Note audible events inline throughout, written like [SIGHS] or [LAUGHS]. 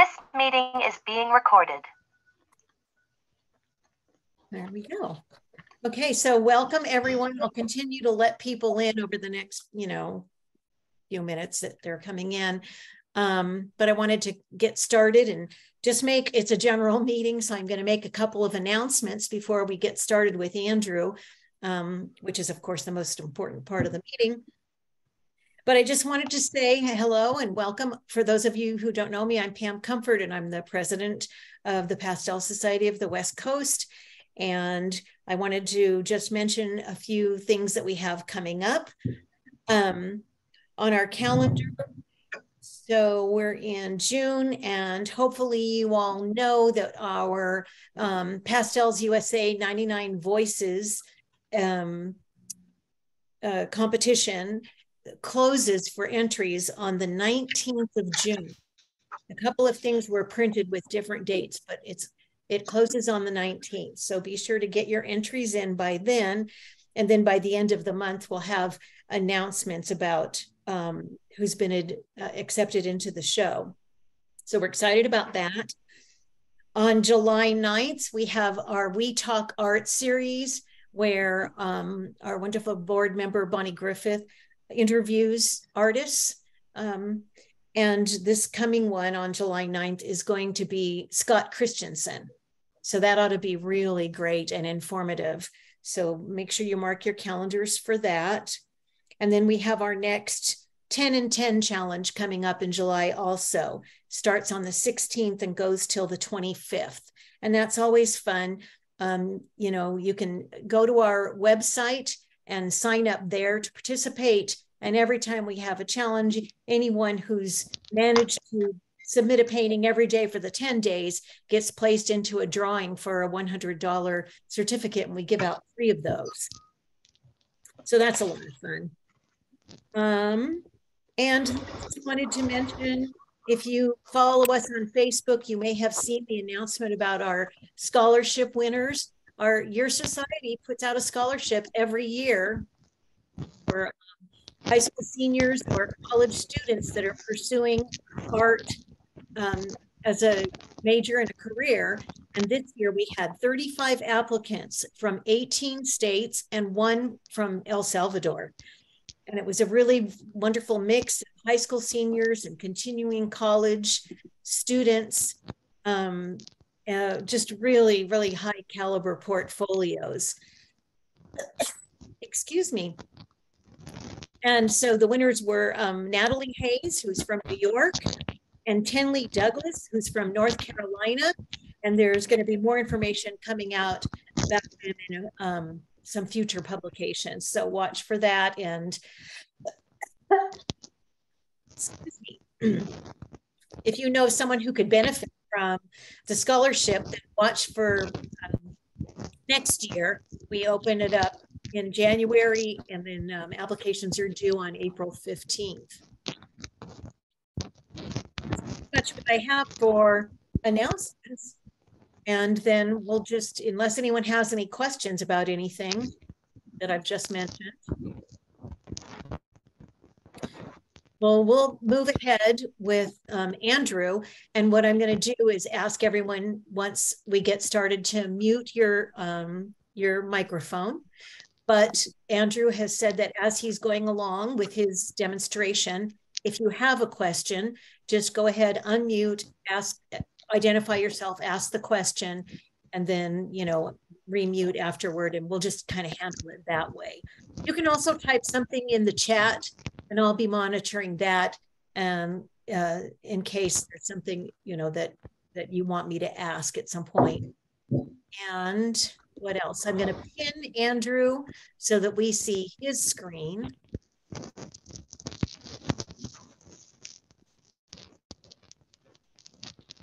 This meeting is being recorded. There we go. Okay, so welcome everyone. I'll continue to let people in over the next, you know, few minutes that they're coming in. Um, but I wanted to get started and just make it's a general meeting. So I'm going to make a couple of announcements before we get started with Andrew, um, which is, of course, the most important part of the meeting. But I just wanted to say hello and welcome. For those of you who don't know me, I'm Pam Comfort, and I'm the president of the Pastel Society of the West Coast. And I wanted to just mention a few things that we have coming up um, on our calendar. So we're in June, and hopefully you all know that our um, Pastels USA 99 Voices um, uh, competition closes for entries on the 19th of June. A couple of things were printed with different dates, but it's it closes on the 19th. So be sure to get your entries in by then. And then by the end of the month, we'll have announcements about um, who's been ad, uh, accepted into the show. So we're excited about that. On July 9th, we have our We Talk Art series where um, our wonderful board member, Bonnie Griffith, interviews artists. Um, and this coming one on July 9th is going to be Scott Christensen. So that ought to be really great and informative. So make sure you mark your calendars for that. And then we have our next 10 and 10 challenge coming up in July also. Starts on the 16th and goes till the 25th. And that's always fun. Um, you know, you can go to our website and sign up there to participate. And every time we have a challenge, anyone who's managed to submit a painting every day for the 10 days gets placed into a drawing for a $100 certificate, and we give out three of those. So that's a lot of fun. Um, and just wanted to mention if you follow us on Facebook, you may have seen the announcement about our scholarship winners. Our Your Society puts out a scholarship every year for um, high school seniors or college students that are pursuing art um, as a major and a career. And this year we had 35 applicants from 18 states and one from El Salvador. And it was a really wonderful mix of high school seniors and continuing college students. Um, uh, just really, really high caliber portfolios. Excuse me. And so the winners were um, Natalie Hayes, who's from New York, and Tenley Douglas, who's from North Carolina. And there's going to be more information coming out about them in um, some future publications. So watch for that. And [CLEARS THROAT] excuse me. [CLEARS THROAT] if you know someone who could benefit from the scholarship, then watch for um, next year. We open it up in January, and then um, applications are due on April 15th. That's what I have for announcements. And then we'll just, unless anyone has any questions about anything that I've just mentioned. Well, we'll move ahead with um, Andrew. And what I'm going to do is ask everyone once we get started to mute your um, your microphone. But Andrew has said that as he's going along with his demonstration, if you have a question, just go ahead, unmute, ask, identify yourself, ask the question, and then, you know, remute afterward, and we'll just kind of handle it that way. You can also type something in the chat, and I'll be monitoring that um, uh, in case there's something, you know, that that you want me to ask at some point. And what else? I'm going to pin Andrew so that we see his screen.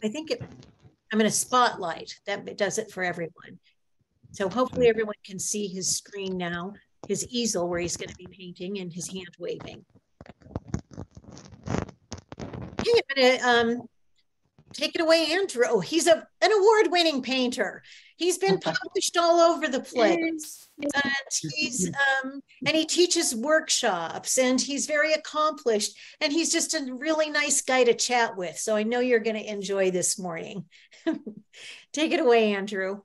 I think it, I'm going to spotlight. That it does it for everyone. So hopefully everyone can see his screen now, his easel where he's going to be painting and his hand waving. Okay, I'm going to um, take it away, Andrew. Oh, he's a, an award winning painter. He's been published all over the place. And he's um, and he teaches workshops and he's very accomplished and he's just a really nice guy to chat with. So I know you're going to enjoy this morning. [LAUGHS] Take it away, Andrew.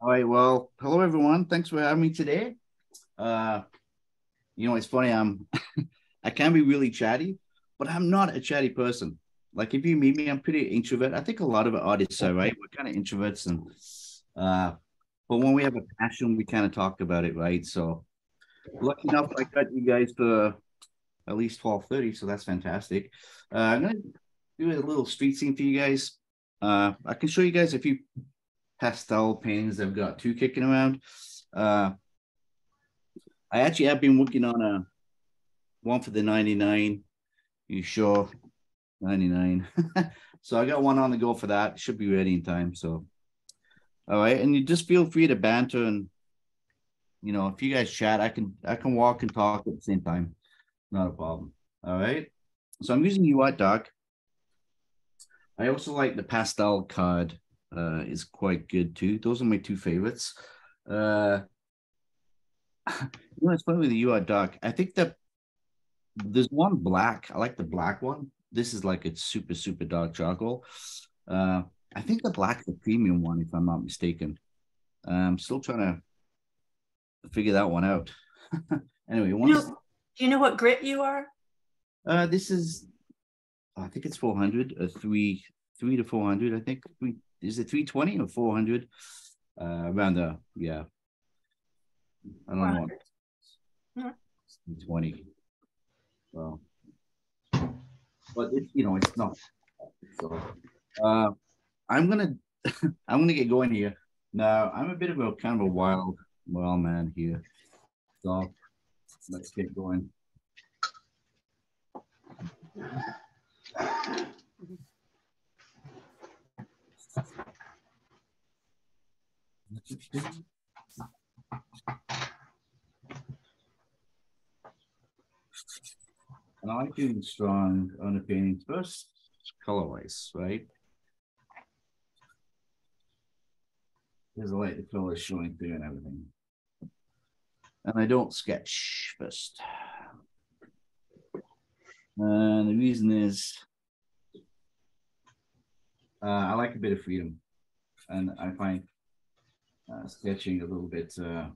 All right. Well, hello everyone. Thanks for having me today. Uh, you know, it's funny. I'm [LAUGHS] I can be really chatty, but I'm not a chatty person. Like if you meet me, I'm pretty introvert. I think a lot of artists are right. We're kind of introverts, and uh, but when we have a passion, we kind of talk about it, right? So lucky enough, I got you guys for at least twelve thirty, so that's fantastic. Uh, I'm gonna do a little street scene for you guys. Uh, I can show you guys a few pastel paintings I've got two kicking around. Uh, I actually have been working on a one for the 99. You sure? 99. [LAUGHS] so I got one on the go for that. Should be ready in time. So, all right. And you just feel free to banter and, you know, if you guys chat, I can, I can walk and talk at the same time. Not a problem. All right. So I'm using UI Doc. I also like the pastel card. Uh, is quite good too. Those are my two favorites. Uh, [LAUGHS] you know, it's funny with the UI Doc. I think that there's one black. I like the black one. This is like a super super dark charcoal. Uh, I think the black's the premium one, if I'm not mistaken. Uh, I'm still trying to figure that one out. [LAUGHS] anyway, once, you know, do you know what grit you are? Uh, this is, I think it's 400, a three, three to 400. I think three, is it 320 or 400? Uh, around the yeah. I don't know. Mm-hmm. 20. Well, but it, you know, it's not. So, uh, I'm gonna, [LAUGHS] I'm gonna get going here. Now, I'm a bit of a kind of a wild, wild man here. So, let's get going. I like doing strong underpaintings first, colorways, right? There's a light the color showing through and everything. And I don't sketch first. And the reason is uh, I like a bit of freedom. And I find uh, sketching a little bit uh,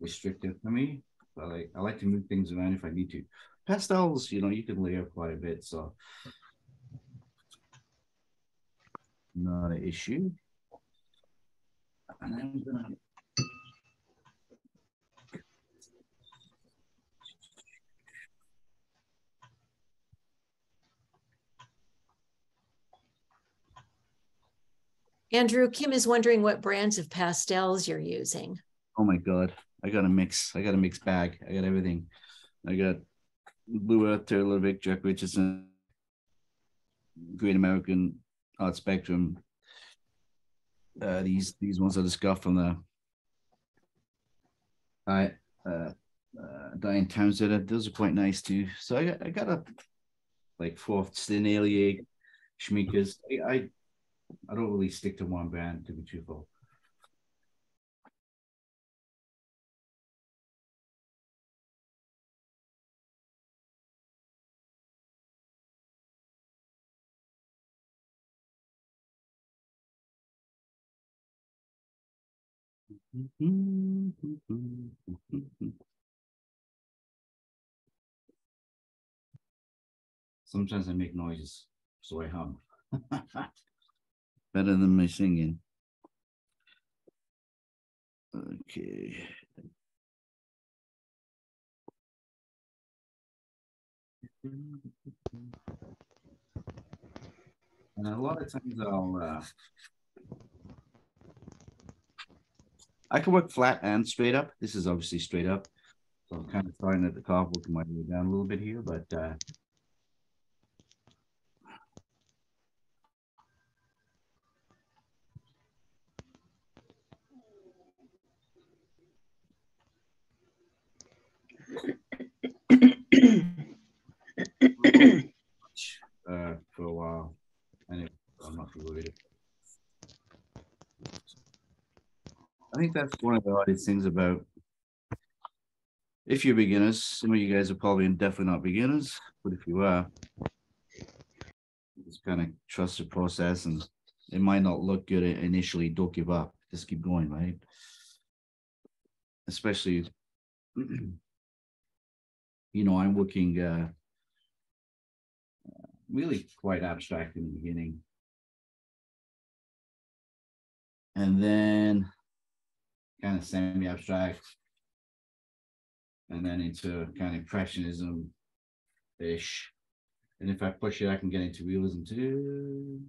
restrictive for me. I like I like to move things around if I need to pastels, you know, you can layer quite a bit, so not an issue. And I'm gonna Andrew, Kim is wondering what brands of pastels you're using. Oh my God. I got a mix. I got a mixed bag. I got everything. I got Blue Earth, Terry Ludwig, Jack Richeson, Great American Art Spectrum. Uh, these these ones the scuff from the I uh, uh, Diane Townsend. Those are quite nice too. So I got I got a like fourth Sennelier Schmincke. I, I I don't really stick to one brand to be truthful. Sometimes I make noises, so I hum. [LAUGHS] Better than my singing. Okay. And a lot of times I'll uh, I can work flat and straight up. This is obviously straight up. So I'm kind of starting at the top, working my way down a little bit here, but uh, [COUGHS] uh, for a while. Anyway, I'm not avoid it. I think that's one of the hardest things about if you're beginners, some of you guys are probably definitely not beginners, but if you are, just kind of trust the process and it might not look good initially. Don't give up. Just keep going, right? Especially, [CLEARS THROAT] you know, I'm working uh, really quite abstract in the beginning. And then kind of semi abstract. And then into kind of impressionism ish. And if I push it, I can get into realism too.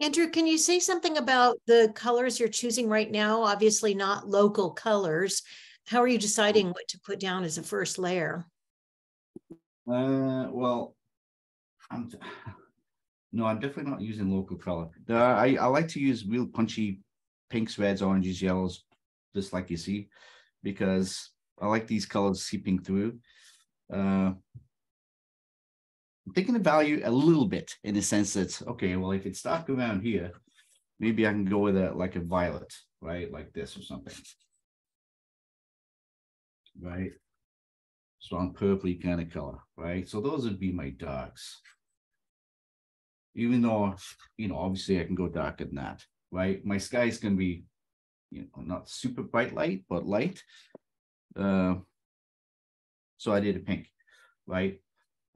Andrew, can you say something about the colors you're choosing right now? Obviously, not local colors. How are you deciding what to put down as a first layer? Uh, well, I'm no, I'm definitely not using local color. I I like to use real punchy pinks, reds, oranges, yellows, just like you see, because I like these colors seeping through. Uh, I'm thinking of value a little bit in the sense that okay, well, if it's dark around here, maybe I can go with a like a violet, right, like this or something, right? Strong purpley kind of color, right? So those would be my darks. Even though, you know, obviously I can go darker than that, right? My sky is going to be, you know, not super bright light, but light. Uh, so I did a pink, right?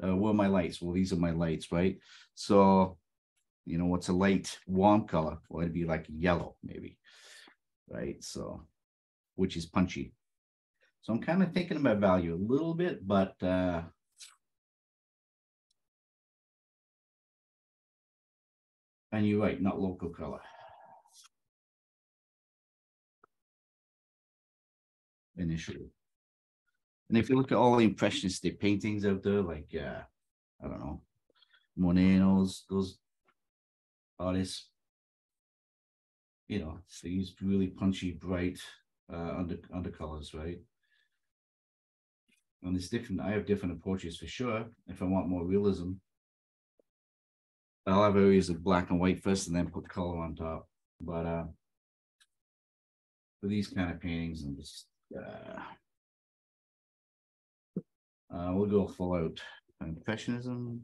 Uh, what are my lights? Well, these are my lights, right? So, you know, what's a light warm color? Well, it'd be like yellow, maybe, right? So, which is punchy. So I'm kind of thinking about value a little bit, but uh, and you're right, not local color. Initially. And if you look at all the impressionistic paintings out there, like uh, I don't know, Monet and all those, those artists, you know, they use really punchy, bright uh, under undercolors, right? And it's different. I have different approaches for sure. If I want more realism, I'll have areas of black and white first, and then put color on top. But uh, for these kind of paintings, I'm just uh, uh, we'll go full out impressionism.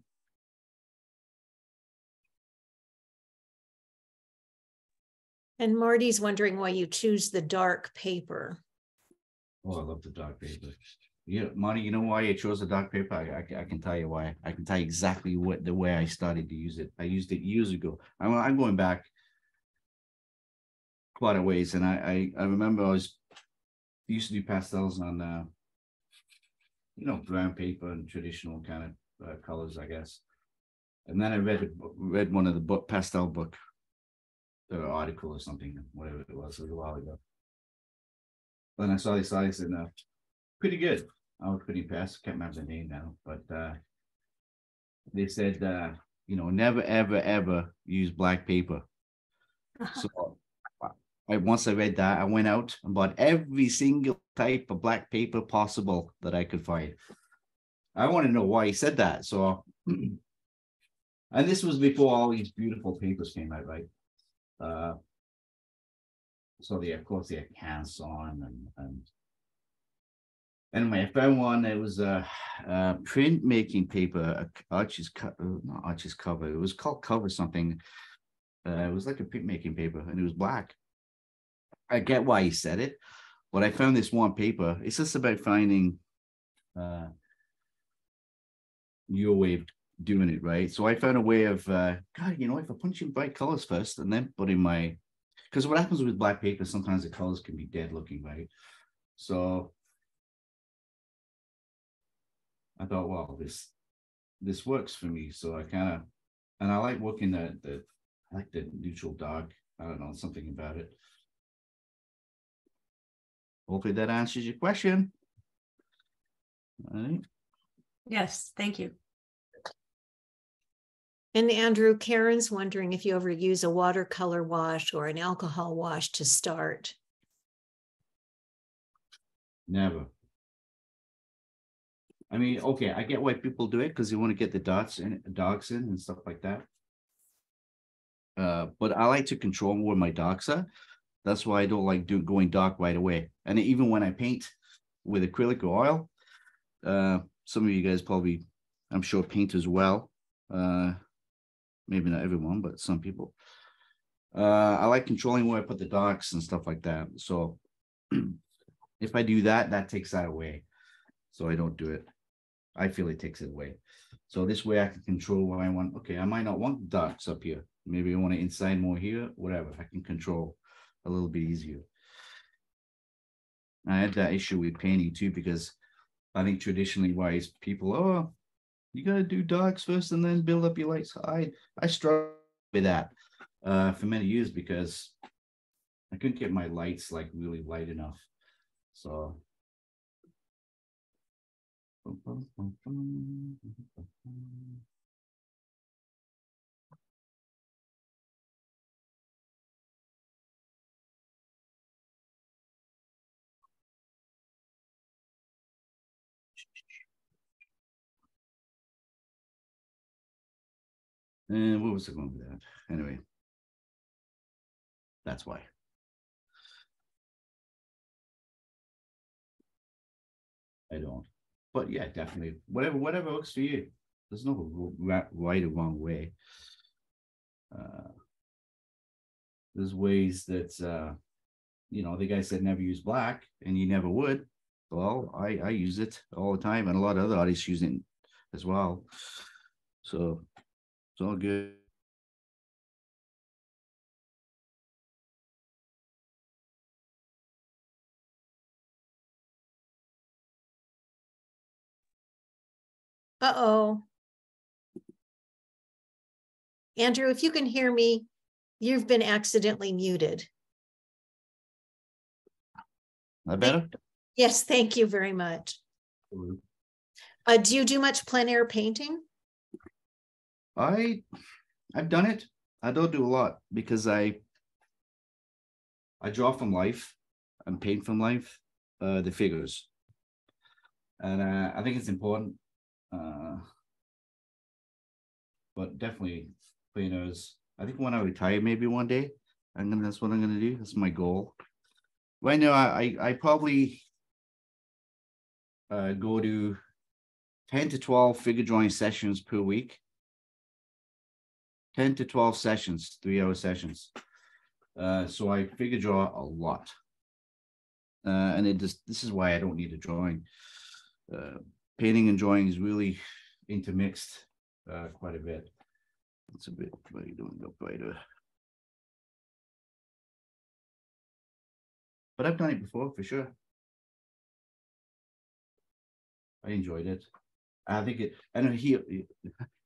And Marty's wondering why you choose the dark paper. Oh, I love the dark paper. Yeah, Marty, you know why I chose the dark paper? I, I, I, can tell you why. I can tell you exactly what the way I started to use it. I used it years ago. I'm, I'm going back quite a ways, and I, I, I remember I was used to do pastels on uh, you know, brown paper and traditional kind of uh, colors, I guess. And then I read read one of the book pastel book, the article or something, whatever it was, a little while ago. Then I saw these size and uh, pretty good. I was pretty impressed. Can't remember the name now, but uh, they said, uh, you know, never, ever, ever use black paper. [LAUGHS] so I, once I read that, I went out and bought every single type of black paper possible that I could find. I want to know why he said that. So, [CLEARS THROAT] and this was before all these beautiful papers came out, right? Uh, so they, of course, they had Canson and and anyway, I found one. It was a, a printmaking paper, Arches uh, not Arches cover. It was called cover something. Uh, it was like a printmaking paper, and it was black. I get why he said it, but I found this one paper. It's just about finding uh, your way of doing it, right? So I found a way of, uh, God, you know, if I punch in bright colors first and then put in my, because what happens with black paper, sometimes the colors can be dead looking, right? So I thought, well, this this works for me. So I kind of, and I like working the the I like the neutral dark. I don't know something about it. Hopefully that answers your question. All right. Yes, thank you. And Andrew, Karen's wondering if you ever use a watercolor wash or an alcohol wash to start. Never. I mean, okay, I get why people do it because they want to get the dots and dogs in and stuff like that. Uh, but I like to control where my dogs are. That's why I don't like do going dark right away. And even when I paint with acrylic or oil, uh, some of you guys probably, I'm sure, paint as well. Uh, maybe not everyone, but some people. Uh, I like controlling where I put the dots and stuff like that. So [CLEARS THROAT] if I do that, that takes that away. So I don't do it. I feel it takes it away. So this way I can control what I want. Okay, I might not want darks up here. Maybe I want it inside more here, whatever. I can control a little bit easier. I had that issue with painting too, because I think traditionally wise people, oh, you gotta do darks first and then build up your lights. I I struggled with that uh, for many years because I couldn't get my lights like really light enough. So And what was it going with that? Anyway, that's why. I don't. But yeah, definitely. Whatever, whatever works for you. There's no right or wrong way. Uh, there's ways that uh, you know the guy said never use black, and you never would. Well, I I use it all the time, and a lot of other artists use it as well. So it's all good. Uh-oh. Andrew, if you can hear me, you've been accidentally muted. That better? Yes, thank you very much. Uh, do you do much plein air painting? I I've done it. I don't do a lot because I I draw from life and paint from life, uh, the figures. And uh, I think it's important. Uh, but definitely cleaners. I think when I retire, maybe one day, I'm gonna that's what I'm gonna do. That's my goal. Right now, I I, I probably uh, go to 10 to 12 figure drawing sessions per week 10 to 12 sessions, three hour sessions. Uh, so I figure draw a lot. Uh, and it just, this is why I don't need a drawing. Uh, painting and drawing is really intermixed uh, quite a bit. It's a bit, what you doing up brighter? But I've done it before for sure. I enjoyed it. I think it, and here,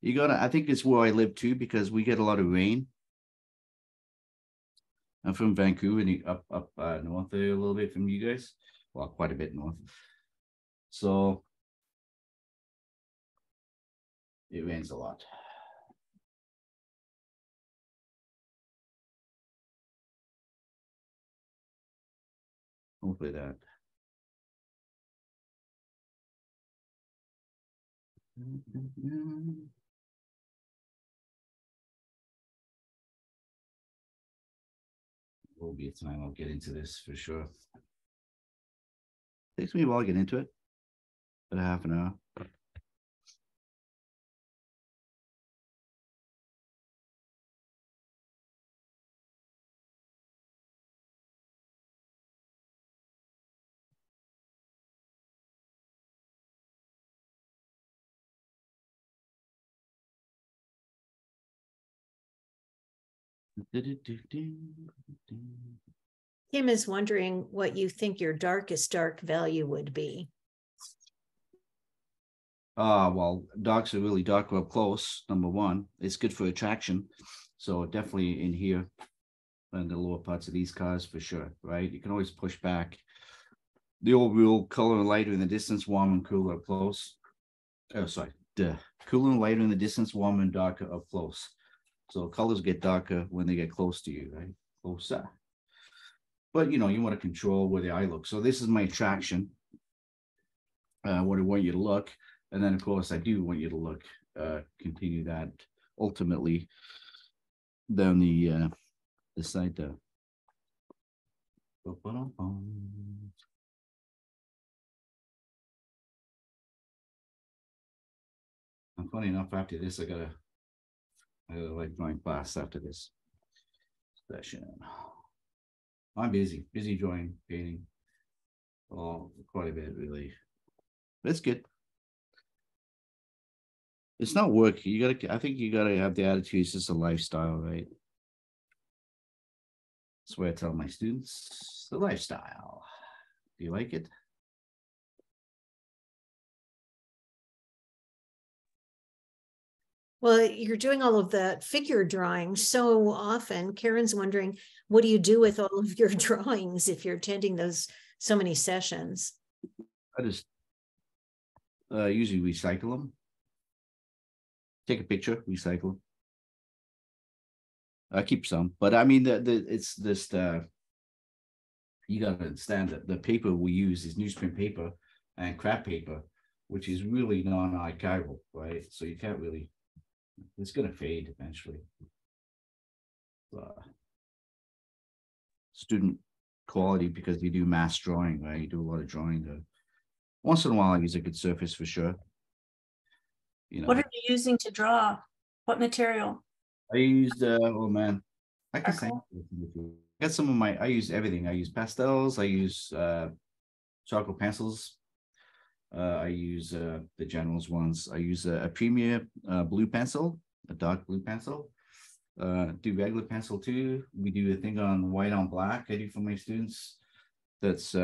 you gotta, I think it's where I live too, because we get a lot of rain. I'm from Vancouver, and up up uh, north there a little bit from you guys. Well, quite a bit north. So it rains a lot. Hopefully that. Will be a time I'll get into this for sure. Takes me a while to get into it, about half an hour. Kim is wondering what you think your darkest dark value would be. Uh, well, darks are really dark up close. Number one, it's good for attraction. So definitely in here and the lower parts of these cars for sure, right? You can always push back. The old rule, color and lighter in the distance, warm and cooler up close. Oh, sorry, the cooler and lighter in the distance, warm and darker up close. So colors get darker when they get close to you, right? Closer. But you know, you want to control where the eye looks. So this is my attraction. Uh, what I want you to look. And then, of course, I do want you to look, uh, continue that ultimately down the, uh, the side there. And funny enough, after this, I gotta, I drawing class after this session. I'm busy, busy drawing, painting. Oh, quite a bit, really. That's good. It's not work. You gotta, I think you gotta have the attitude, it's just a lifestyle, right? That's why I tell my students, the lifestyle. Do you like it? Well, you're doing all of that figure drawing so often. Karen's wondering, what do you do with all of your [LAUGHS] drawings if you're attending those so many sessions? I just uh, usually recycle them. Take a picture, recycle. 'em. I keep some, but I mean, the, the, it's just, uh, you gotta understand that the paper we use is newsprint paper and crap paper, which is really non-archival, right? So you can't really, it's gonna fade eventually. Uh, Student quality because you do mass drawing, right? You do a lot of drawing to once in a while, I use a good surface for sure. You know, What are you using to draw? What material? I used, uh, oh man, I can say. I got some of my, I use everything. I use pastels, I use, uh, charcoal pencils. Uh, I use, uh, the generals ones. I use a, a premier, uh, blue pencil, a dark blue pencil. Do regular pencil too. We do a thing on white on black. I do for my students. That's,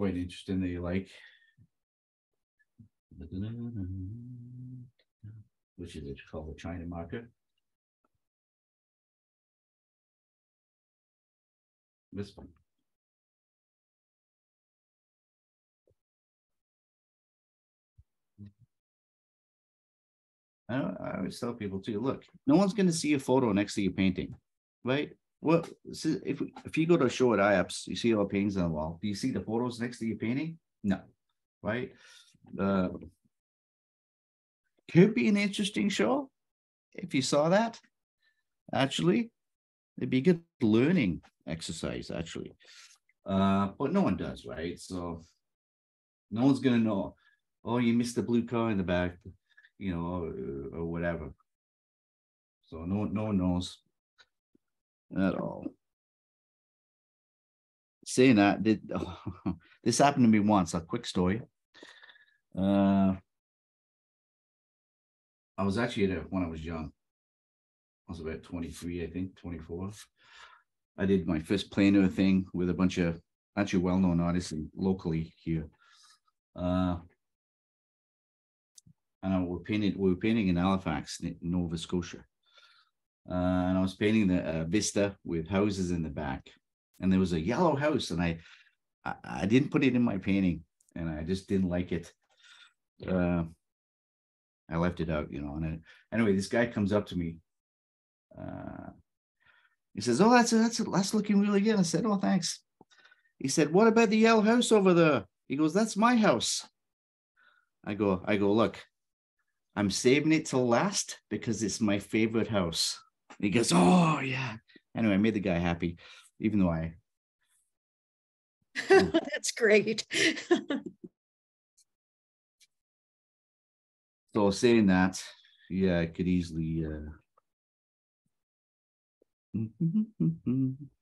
quite interesting you like. Which is called the China marker. This one. I, always tell people too, look, no one's gonna see a photo next to your painting, right? Well, if, if you go to a show at IAPS, you see all the paintings on the wall, do you see the photos next to your painting? No, right? Uh, Could be an interesting show, if you saw that, actually. It'd be a good learning exercise, actually. Uh, but no one does, right? So no one's gonna know, oh, you missed the blue car in the back, you know, or, or whatever. So no, no one knows at all. Saying that, did, [LAUGHS] this happened to me once, a quick story. Uh, I was actually a, when I was young. I was about twenty-three, I think, twenty-four. I did my first plein air thing with a bunch of actually well-known artists locally here. Uh, and I were painted, we were painting in Halifax, Nova Scotia. Uh, and I was painting the uh, vista with houses in the back, and there was a yellow house, and I, I, I didn't put it in my painting, and I just didn't like it. Uh, I left it out, you know. And I, anyway, this guy comes up to me. Uh, he says, "Oh, that's that's that's looking really good." I said, "Oh, thanks." He said, "What about the yellow house over there?" He goes, "That's my house." I go, I go, look, I'm saving it till last because it's my favorite house. And he goes, "Oh yeah." Anyway, I made the guy happy, even though I [LAUGHS] That's great. [LAUGHS] So saying that, yeah, I could easily uh [LAUGHS]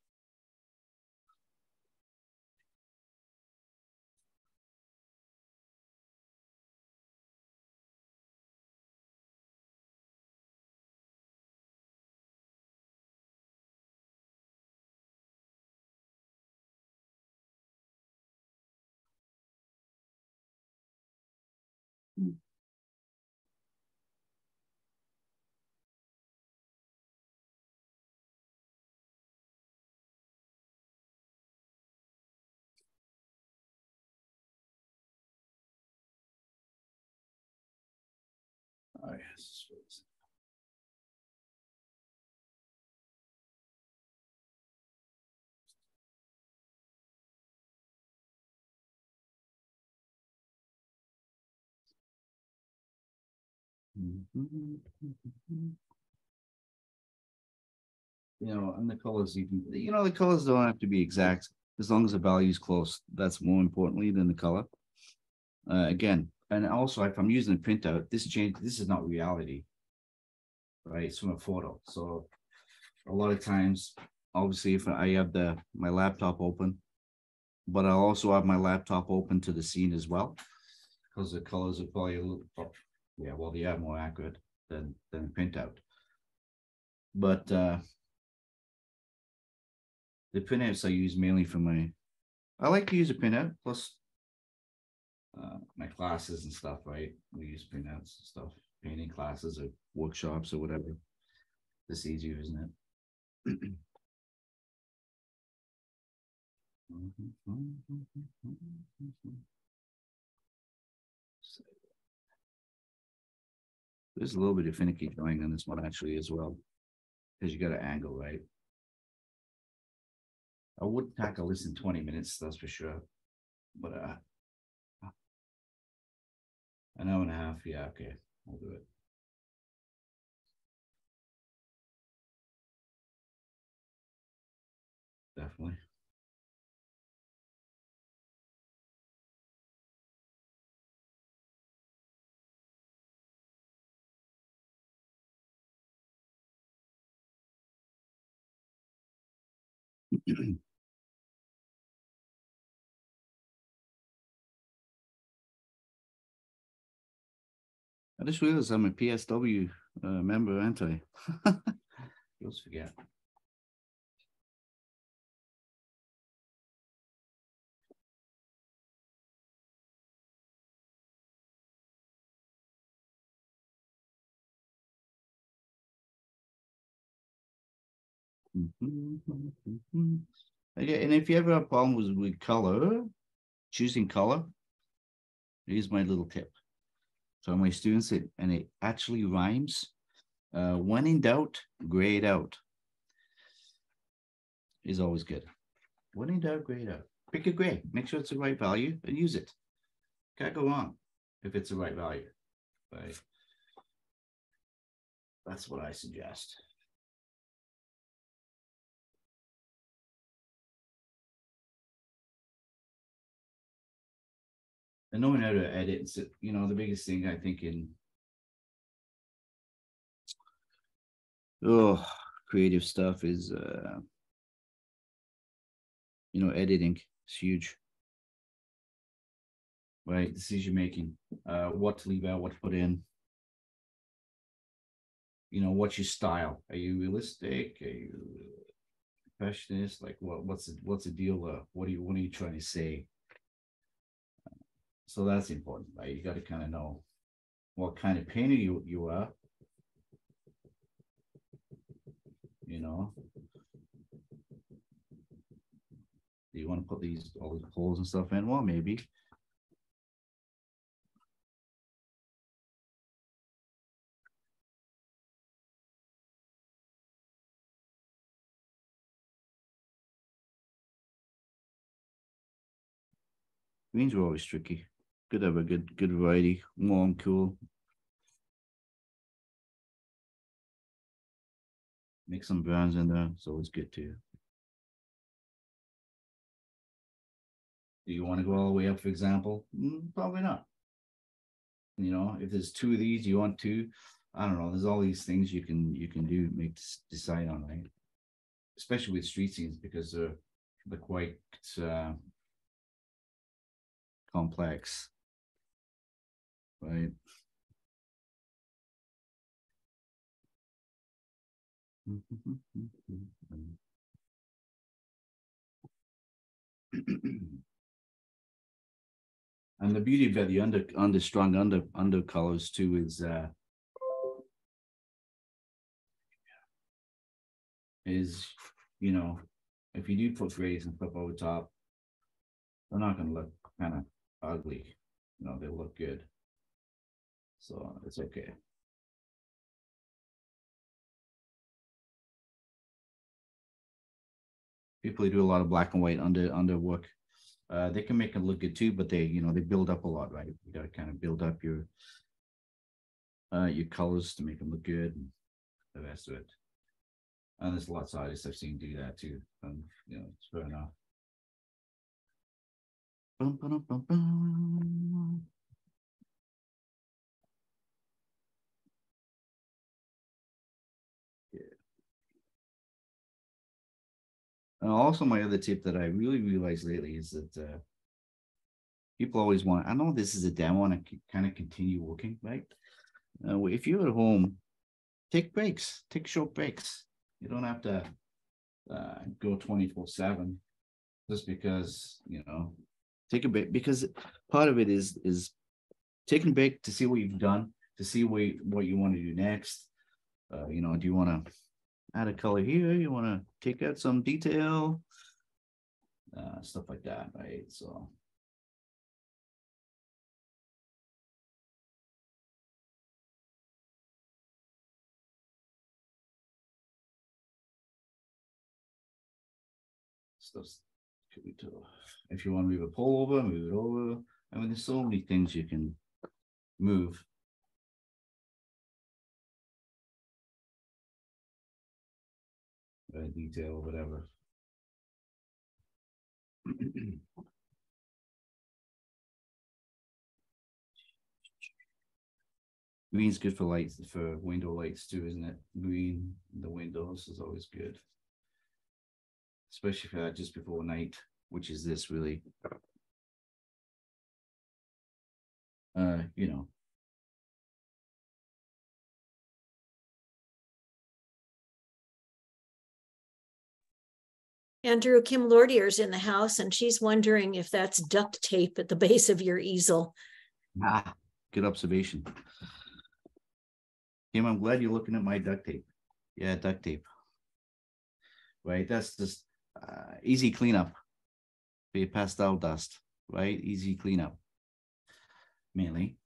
yes. You know, and the colors even you know the colors don't have to be exact as long as the value is close. That's more importantly than the color. Uh, again, and also if I'm using a printout, this change, this is not reality. Right, it's from a photo. So a lot of times, obviously, if I have the my laptop open, but I'll also have my laptop open to the scene as well, because the colors are probably a little, oh, yeah, well, they are more accurate than than printout. But uh, the printouts I use mainly for my, I like to use a printout plus uh, my classes and stuff, right? We use printouts and stuff, painting classes or workshops or whatever. This easier, isn't it? There's a little bit of finicky going on this one actually as well, because you got an angle, right? I wouldn't tackle this in twenty minutes, that's for sure. But uh. An hour and a half, yeah, okay, I'll do it. Definitely. [CLEARS THROAT] I just realized I'm a PSW uh, member, aren't I? [LAUGHS] You always forget. Okay, and if you ever have problems with color, choosing color, here's my little tip. So my students, it and it actually rhymes. Uh, when in doubt, gray it out. Is always good. When in doubt, gray it out. Pick a gray. Make sure it's the right value and use it. Can't go wrong if it's the right value. Right. That's what I suggest. And knowing how to edit, sit- you know, the biggest thing I think in oh, creative stuff is uh you know, editing is huge. Right, decision making, uh what to leave out, what to put in. You know, what's your style? Are you realistic? Are you? Like what what's the what's the deal? Uh, what are you what are you trying to say? So that's important, right? You gotta kind of know what kind of painter you you are. You know. Do you want to put these all these holes and stuff in? Well, maybe. Greens were always tricky. Good have a good good variety, warm, cool. Mix some browns in there, it's always good too. Do you want to go all the way up, for example? Mm, Probably not. You know, if there's two of these, you want two, I don't know, there's all these things you can, you can do, make, decide on, right? Especially with street scenes, because they're, they're quite, uh. Complex. Right? And the beauty about the under under strong under undercolors too is uh is you know if you do put grays and stuff over top, they're not gonna look kind of ugly. You know, they look good. So it's okay. People who do a lot of black and white under under work, uh, they can make it look good too, but they, you know, they build up a lot, right? You gotta kind of build up your uh, your colors to make them look good and the rest of it. And there's lots of artists I've seen do that too. And you know, it's fair enough. Bum, bum, bum. And also my other tip that I really realized lately is that uh, people always want, I know this is a demo and I kind of continue working, right? Uh, if you're at home, take breaks, take short breaks. You don't have to uh, go 24 7 just because, you know, take a break because part of it is is taking a break to see what you've done, to see what what you want to do next. Uh, you know, do you want to add a color here? You want to take out some detail, uh, stuff like that, right? So. Could be too. If you want to move a pole over, move it over. I mean, there's so many things you can move. Uh, detail or whatever. [CLEARS THROAT] Green's good for lights, for window lights too, isn't it? Green, the windows is always good. Especially for that just before night, which is this really. Uh, you know, Andrew, Kim Lordier's in the house and she's wondering if that's duct tape at the base of your easel. ah, good observation. Kim, I'm glad you're looking at my duct tape. Yeah, duct tape. Right, that's just uh, easy cleanup for your pastel dust, right? Easy cleanup. Mainly.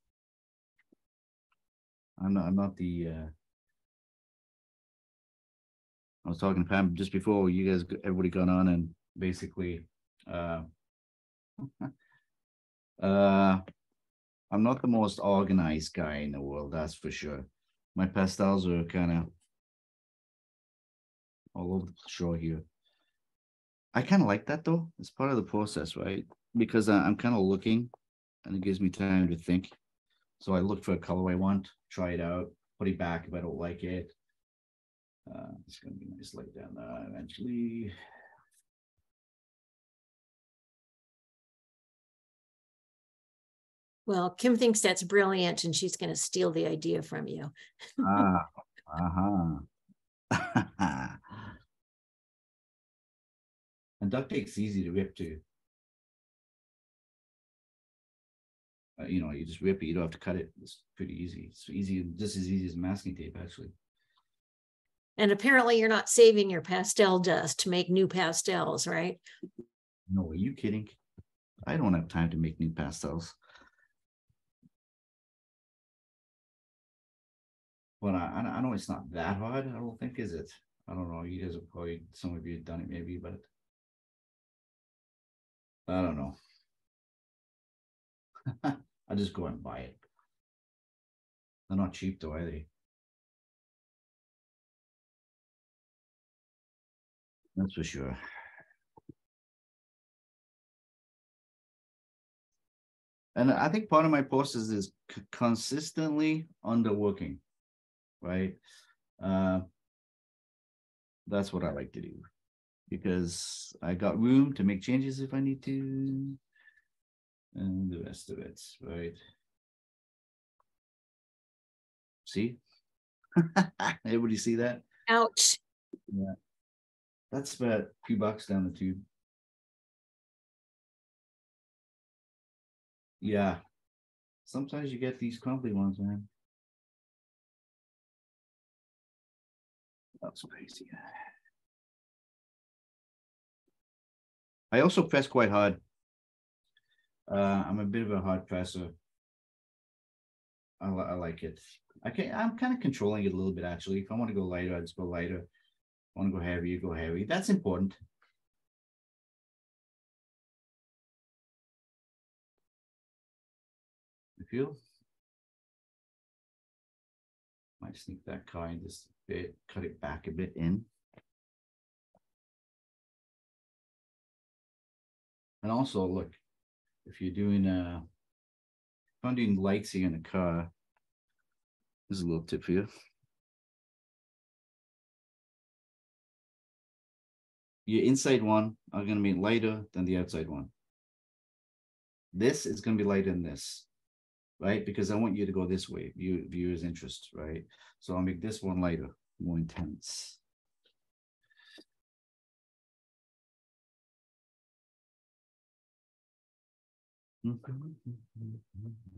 I'm not, I'm not the, uh, I was talking to Pam just before you guys, everybody got on and basically, uh, [LAUGHS] uh, I'm not the most organized guy in the world, that's for sure. My pastels are kind of all over the shore here. I kind of like that though. It's part of the process, right? Because I'm kind of looking and it gives me time to think. So I look for a color I want, try it out, put it back if I don't like it. Uh, it's gonna be nice light down there eventually. Well, Kim thinks that's brilliant and she's going to steal the idea from you. Ah, [LAUGHS] uh-huh. [LAUGHS] And duct tape's easy to rip too. Uh, you know, you just rip it, you don't have to cut it. It's pretty easy. It's easy, just as easy as masking tape, actually. And apparently you're not saving your pastel dust to make new pastels, right? No, are you kidding? I don't have time to make new pastels. But I, I know it's not that hard. I don't think, is it? I don't know. You guys have probably, some of you have done it maybe, but I don't know. [LAUGHS] I just go and buy it. They're not cheap though, are they? That's for sure. And I think part of my process is c- consistently underworking, right? Uh, that's what I like to do because I got room to make changes if I need to, and the rest of it, right? See? [LAUGHS] Everybody see that? Ouch. That's about a few bucks down the tube. Yeah. Sometimes you get these crumbly ones, man. That's crazy. I also press quite hard. Uh, I'm a bit of a hard presser. I, I like it. I can I'm kind of controlling it a little bit actually. If I want to go lighter, I just go lighter. Want to go heavy, you go heavy. That's important. You feel? Might sneak that car just a bit, cut it back a bit in. And also, look, if you're doing uh if I'm doing lights in a car, there's a little tip for you. Your inside one are gonna be lighter than the outside one. This is gonna be lighter than this, right? Because I want you to go this way, view viewers' interest, right? So I'll make this one lighter, more intense. Mm-hmm.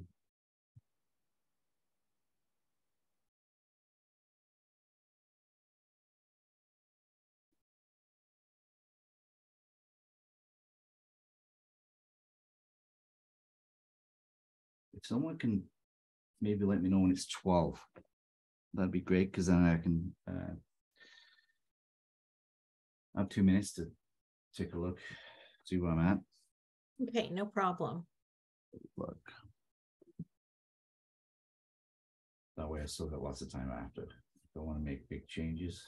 Someone can maybe let me know when it's twelve, that'd be great, because then I can uh. Have two minutes to take a look, see where I'm at. Okay, no problem. Look. That way I still got lots of time after. Don't want to make big changes.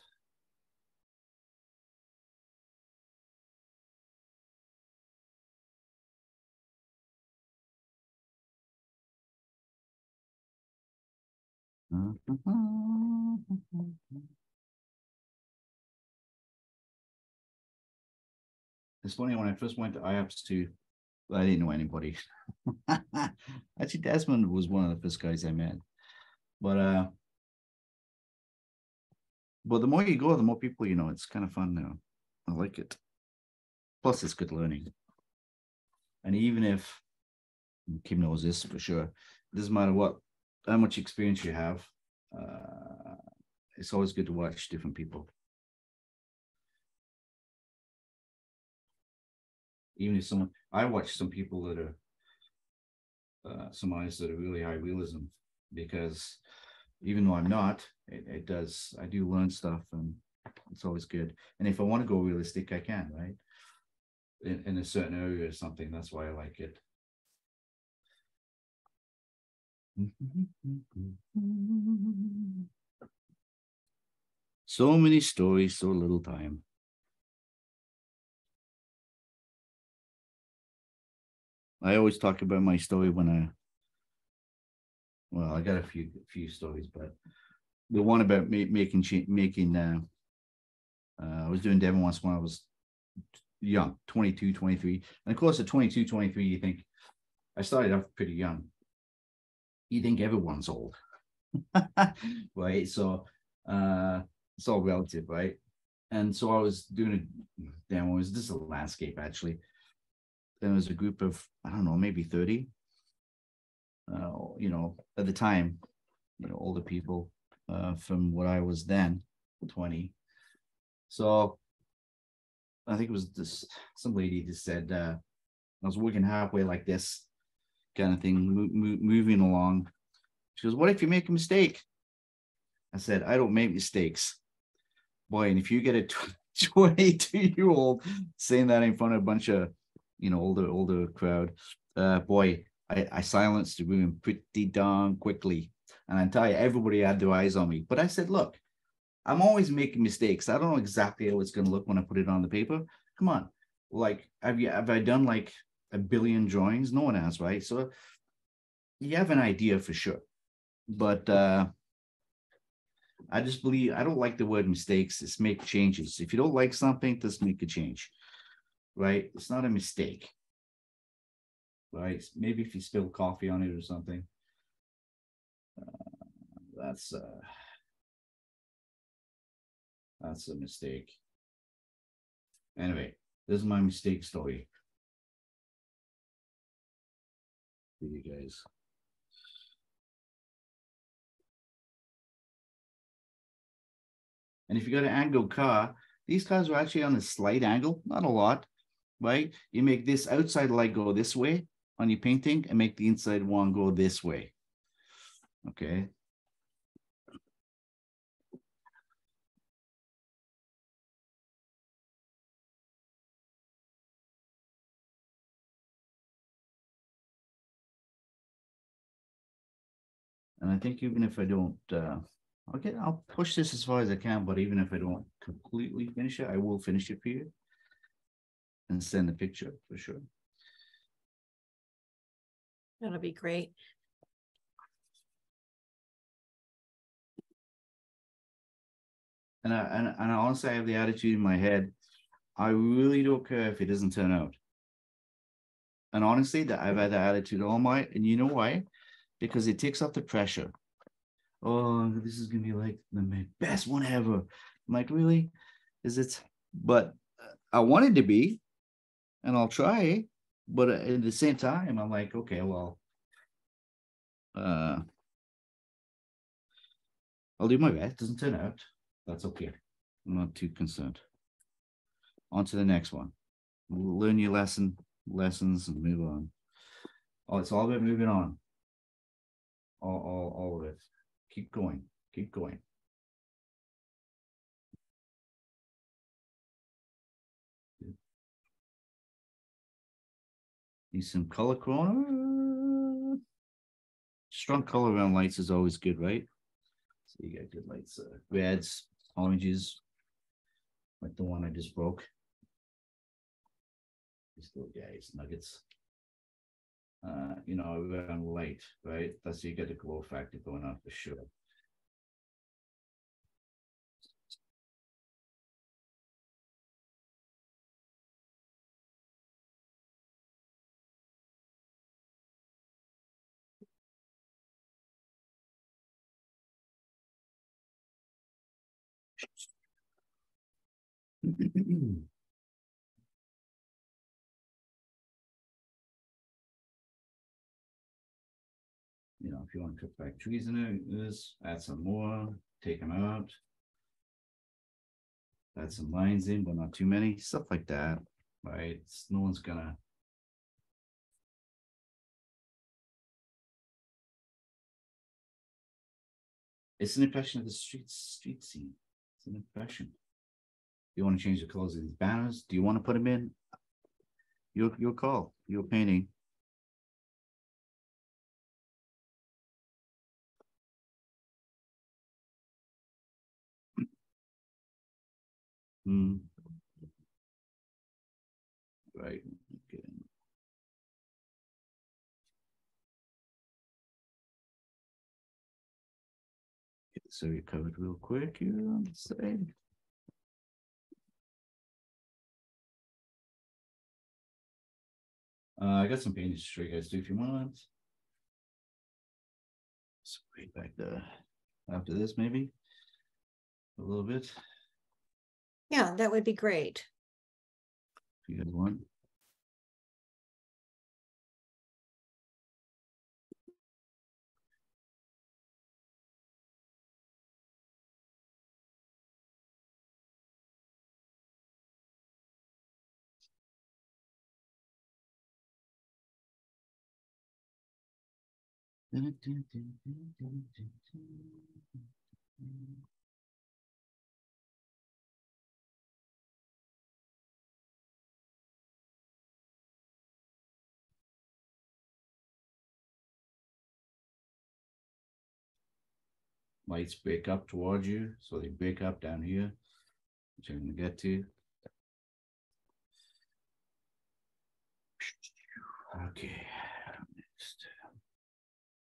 It's funny when I first went to IAPS too, I didn't know anybody. [LAUGHS] Actually, Desmond was one of the first guys I met. But uh but the more you go, the more people you know. It's kind of fun now. I like it. Plus, it's good learning. And even if Kim knows this for sure, it doesn't matter what how much experience you have, uh, it's always good to watch different people. Even if someone, I watch some people that are uh, some eyes that are really high realism because even though I'm not, it, it does, I do learn stuff and it's always good. And if I want to go realistic, I can, right? In, in a certain area or something, that's why I like it. So many stories, so little time. I always talk about my story when I, well, I got a few few stories, but the one about me making making, uh, uh, I was doing Devon once when I was young, 22, 23. And of course, at 22, 23, you think, I started off pretty young. You think everyone's old, [LAUGHS] right? So uh, it's all relative, right? And so I was doing a demo. It was this is a landscape actually. There was a group of I don't know, maybe thirty. Uh, you know, at the time, you know, older people uh, from what I was then, twenty. So I think it was this some lady just said uh, I was working halfway like this kind of thing, mo- mo- moving along. She goes, "What if you make a mistake?" I said, "I don't make mistakes." Boy, and if you get a [LAUGHS] 22 year old saying that in front of a bunch of, you know, older older crowd, uh, boy, I, I silenced the room pretty darn quickly. And I tell you, everybody had their eyes on me. But I said, look, I'm always making mistakes. I don't know exactly how it's going to look when I put it on the paper. Come on, like have you have I done like a billion drawings? No one has, right? So you have an idea for sure. But uh I just believe I don't like the word mistakes. It's make changes. If you don't like something, just make a change. Right? It's not a mistake. Right? Maybe if you spill coffee on it or something. Uh, that's uh that's a mistake. Anyway, this is my mistake story. For you guys. And if you got an angled car, these cars are actually on a slight angle, not a lot, right? You make this outside light go this way on your painting and make the inside one go this way. Okay. And I think even if I don't uh, Okay, I'll push this as far as I can, but even if I don't completely finish it, I will finish it for you. And send the picture for sure. That'll be great. And I and, and honestly, I have the attitude in my head. I really don't care if it doesn't turn out. And honestly, that I've had that attitude all my, and you know why? Because it takes off the pressure. Oh, this is gonna be like the best one ever. I'm like, really? Is it? But I want it to be, and I'll try. But at the same time, I'm like, okay, well, uh, I'll do my best. Doesn't turn out. That's okay. I'm not too concerned. On to the next one. Learn your lesson, lessons, and move on. Oh, it's all about moving on. All, all, all of this. Keep going. Keep going. Need some color corner. Strong color around lights is always good, right? So you got good lights, uh, reds, oranges, like the one I just broke. These little guys, nuggets. Uh, you know, around light, right? That's you get the glow factor going on for sure. [CLEARS THROAT] if you want to cut back trees in this, add some more, take them out. Add some lines in, but not too many, stuff like that, right? It's- No one's gonna. It's an impression of the street, street scene. It's an impression. You want to change the colors of these banners? Do you want to put them in? Your, your call, your painting. Hmm. Right. okay. So you covered real quick here on the side. Uh, I got some paintings to show you guys too if you want. So right back there after this, maybe. A little bit, Yeah, that would be great. if you. Lights break up towards you, so they break up down here, which I'm gonna get to. Okay. next.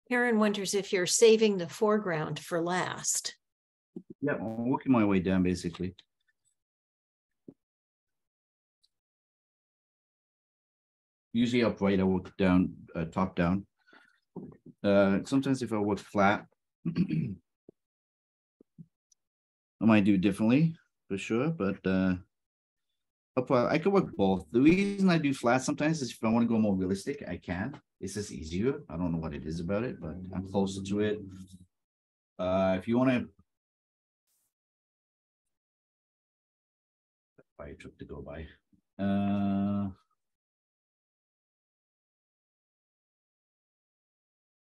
Karen wonders if you're saving the foreground for last. Yeah, I'm working my way down basically. Usually upright, I work down, uh, top down. Uh, sometimes if I work flat. [CLEARS THROAT] I might do differently, for sure, but, uh. I could work both. The reason I do flat sometimes is if I want to go more realistic, I can. It's just easier. I don't know what it is about it, but I'm closer to it. Uh, if you want to fire truck to go by. Uh.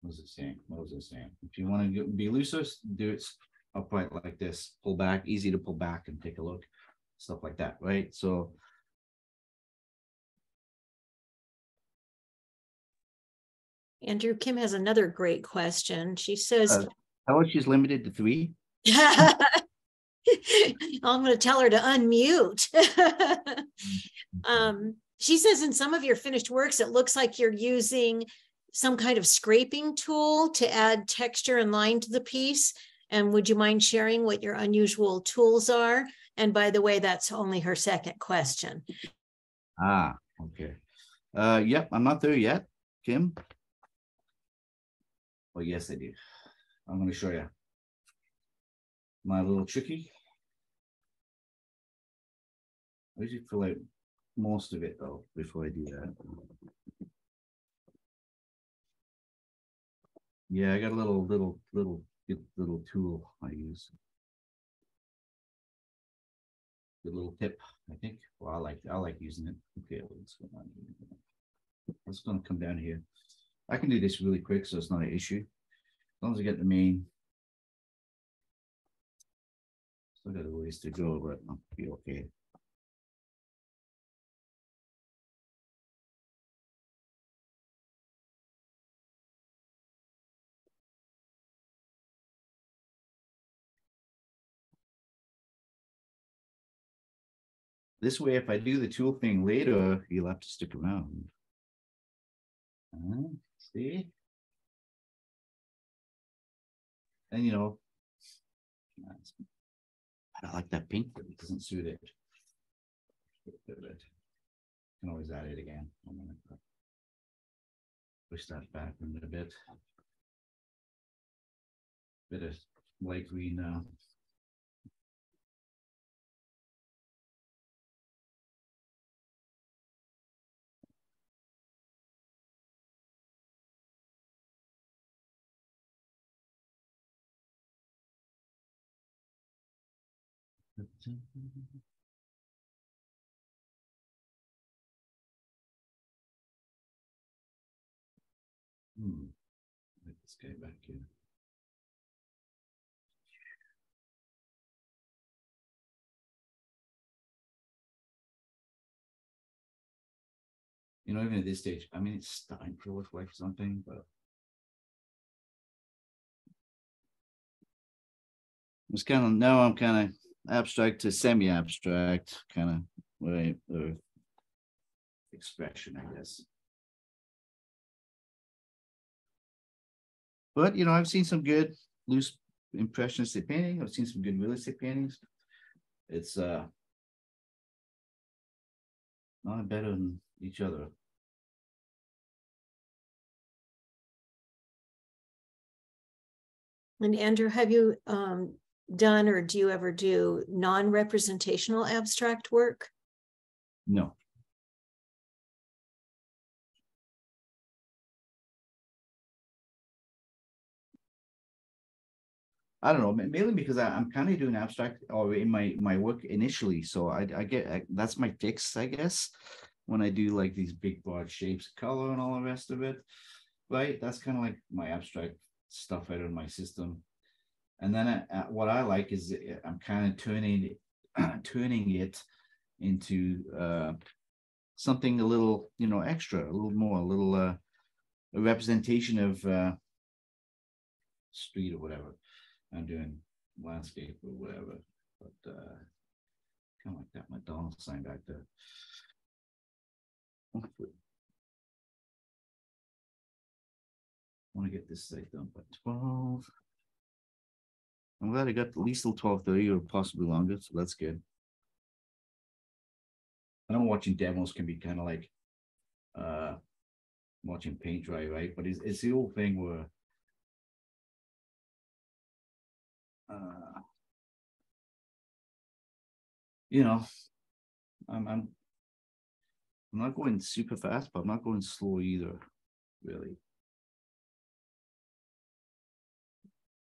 What was it saying? What was it saying? If you want to be looser, do it s- point like this, pull back, easy to pull back and take a look, stuff like that, right? So. Andrew Kim has another great question. She says, Uh, How much is limited to three? [LAUGHS] I'm going to tell her to unmute. [LAUGHS] um, she says in some of your finished works, it looks like you're using some kind of scraping tool to add texture and line to the piece. And would you mind sharing what your unusual tools are? And by the way, that's only her second question. Ah, okay. Uh, yep, I'm not there yet, Kim. Well, yes, I do. I'm going to show you my little tricky. I usually fill out most of it though before I do that. Yeah, I got a little, little, little, little tool I use. The little tip, I think. Well, I like, I like using it. Okay, what's going on here? It's gonna come down here. I can do this really quick, so it's not an issue. As long as I get the main. Still got a ways to go, but I'll be okay. This way, if I do the tool thing later, you'll have to stick around. Uh, see? And you know, I like that pink, but it doesn't suit it. Can always add it again. Push that back a little bit. Bit of light green now. Hmm. Let's get back in. You know, even at this stage, I mean, it's starting to look like something, but. It's kind of, now I'm kind of abstract to semi-abstract kind of way expression, I guess. But you know, I've seen some good loose impressionistic painting. I've seen some good realistic paintings. It's uh not better than each other. And Andrew, have you um, done or do you ever do non-representational abstract work? No. I don't know, mainly because I, am kind of doing abstract or in my my work initially. So I I get I, that's my fix, I guess, when I do like these big broad shapes, color, and all the rest of it. Right, that's kind of like my abstract stuff out of my system and then I, uh, what I like is uh, I'm kind of turning [CLEARS THROAT] turning it into uh, something a little you know extra, a little more, a little uh, a representation of uh, street or whatever. I'm doing landscape or whatever, but uh, kind of like that McDonald's sign back there. I want to get this site done by 12. I'm glad I got at least till twelve thirty or possibly longer, so that's good. I know watching demos can be kind of like uh watching paint dry, right? But it's it's the old thing where uh you know, I'm I'm I'm not going super fast, but I'm not going slow either, really.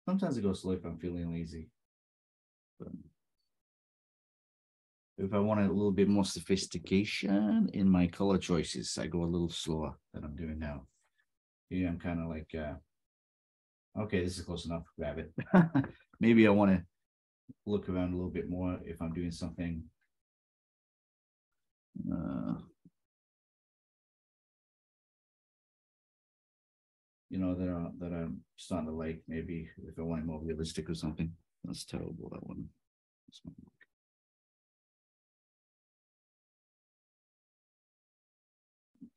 Sometimes I go slow if I'm feeling lazy. But if I want a little bit more sophistication in my color choices, I go a little slower than I'm doing now. Yeah, I'm kind of like, uh, okay, this is close enough, grab it. [LAUGHS] Maybe I want to look around a little bit more if I'm doing something. Uh, you know, that are, that I'm starting to like, maybe if I want it more realistic or something. That's terrible, that one.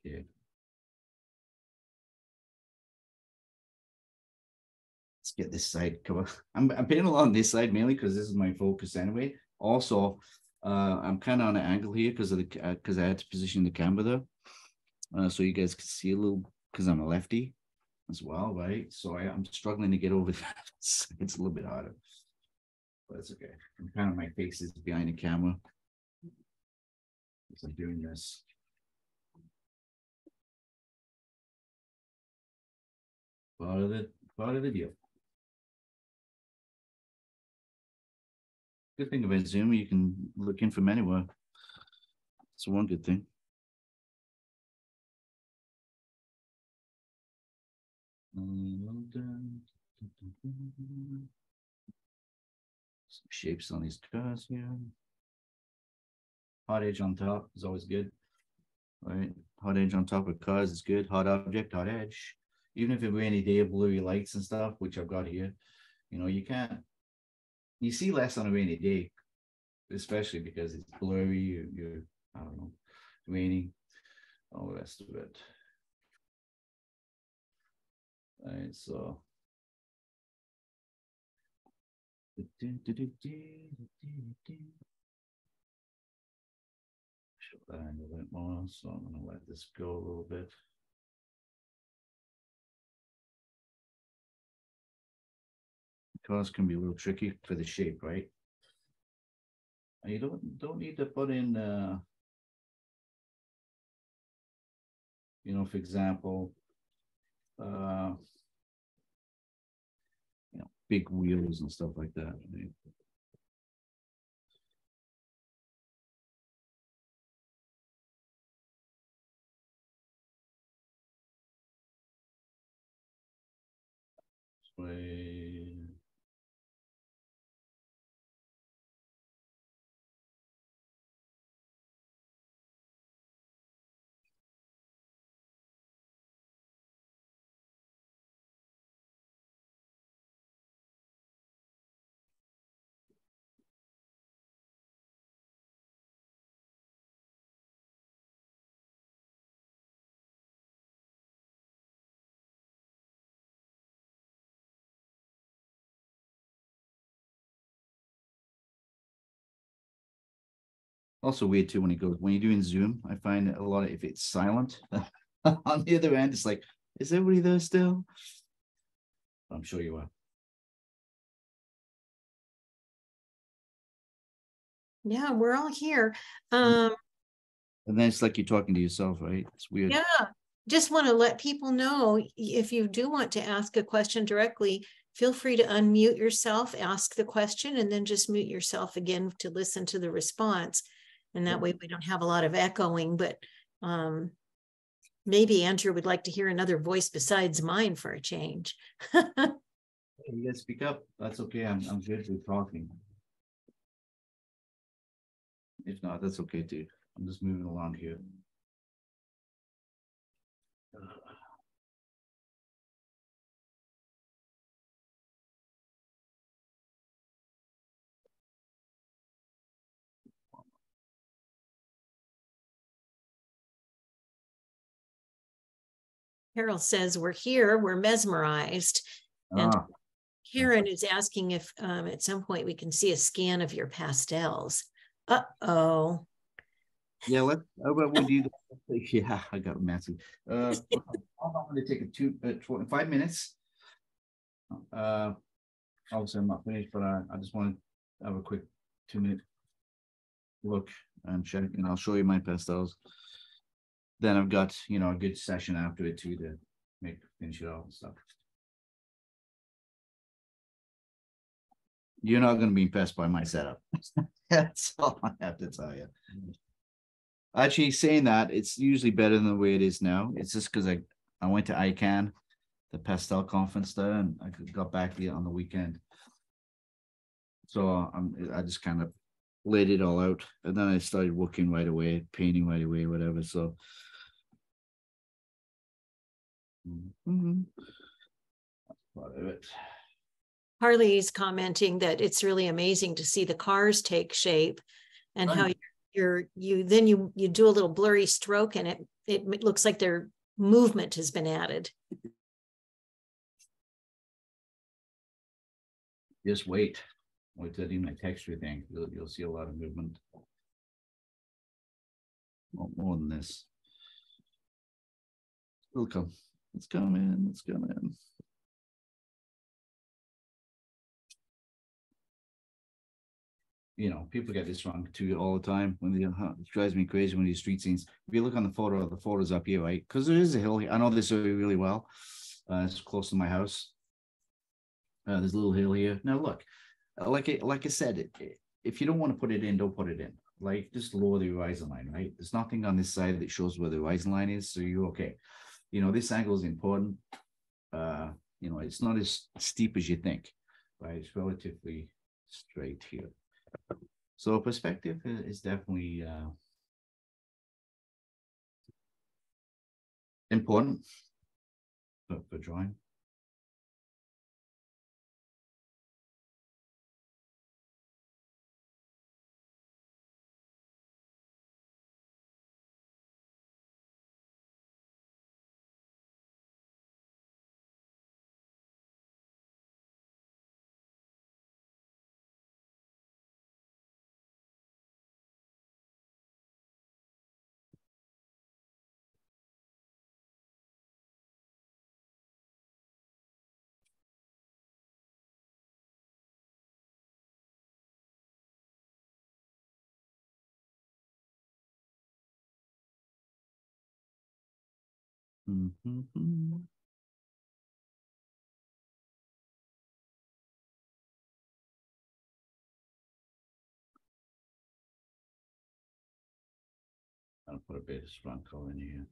Okay. Let's get this side cover. [LAUGHS] I'm, I'm painting along this side mainly because this is my focus anyway. Also, uh, I'm kind of on an angle here because of the, because I had to position the camera there. Uh, so you guys can see a little, because I'm a lefty as well, right? So I, I'm struggling to get over [LAUGHS] that. It's, it's a little bit harder. But it's okay. I'm kind of my face is behind the camera. As I'm doing this. Part of the, part of the deal. Good thing about Zoom, you can look in from anywhere. It's one good thing. Some shapes on these cars here. Hot edge on top is always good. Right, hot edge on top of cars is good. Hot object, hot edge. Even if it were any day of blurry lights and stuff, which I've got here, you know, you can't. You see less on a rainy day, especially because it's blurry. You're, you're I don't know, raining, all the rest of it. Alright, so. Show that angle a bit more, so I'm gonna let this go a little bit. Cars can be a little tricky for the shape, right? And you don't, don't need to put in, uh. You know, for example, uh. You know, big wheels and stuff like that. Way. Also weird too when it goes, when you're doing Zoom, I find a lot of, if it's silent [LAUGHS] on the other end, it's like, is everybody there still? I'm sure you are. Yeah, we're all here. Um, And then it's like you're talking to yourself, right? It's weird. yeah, just want to let people know if you do want to ask a question directly, feel free to unmute yourself, ask the question, and then just mute yourself again to listen to the response. And that way we don't have a lot of echoing, but um maybe Andrew would like to hear another voice besides mine for a change. [LAUGHS] You guys speak up. That's okay. I'm, I'm good with talking. If not, that's okay too. I'm just moving along here. Carol says, we're here, we're mesmerized. And Ah, Karen is asking if um, at some point we can see a scan of your pastels. Uh-oh. Yeah, let, how about we do, that? [LAUGHS] yeah, I got massive. Uh, [LAUGHS] I'm gonna take a two, uh, tw- five minutes. Uh, obviously I'm not finished, but I, I just want to have a quick two minute look and check, and I'll show you my pastels. Then I've got, you know, a good session after it too to make, finish it off and stuff. You're not gonna be impressed by my setup. [LAUGHS] That's all I have to tell you. Actually, saying that, it's usually better than the way it is now. It's just because I, I went to ICANN, the pastel conference there, and I got back the on the weekend. So I'm, I just kind of laid it all out, and then I started working right away, painting right away, whatever, so. Mhm. part of it. Harley's commenting that it's really amazing to see the cars take shape and how Right. you're, you, then you, you do a little blurry stroke and it, it looks like their movement has been added. Just wait. Wait till I do my texture thing. You'll, you'll see a lot of movement. More, more than this. It'll come. It's coming. It's coming. You know, people get this wrong too all the time when they, it drives me crazy when these street scenes. If you look on the photo, the photo's up here, right? Because there is a hill. here. I know this area really well. Uh, it's close to my house. Uh, there's a little hill here. Now look, uh, like I, like I said, it- if you don't want to put it in, don't put it in. Like just lower the horizon line, right? There's nothing on this side that shows where the horizon line is, so you're okay. You know, this angle is important. Uh, you know, it's not as steep as you think, right? It's relatively straight here. So perspective is definitely uh important for, for drawing. Mm-hmm. I'll put a bit of color in here.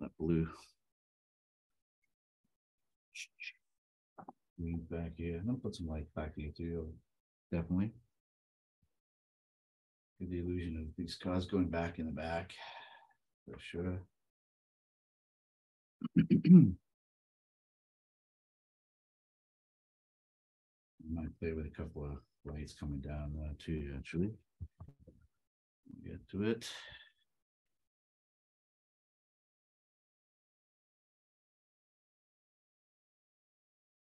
That blue. Green back here. I'm gonna put some light back here too, definitely. Give the illusion of these cars going back in the back, for sure. [CLEARS THROAT] Might play with a couple of lights coming down uh, too, actually. Get to it.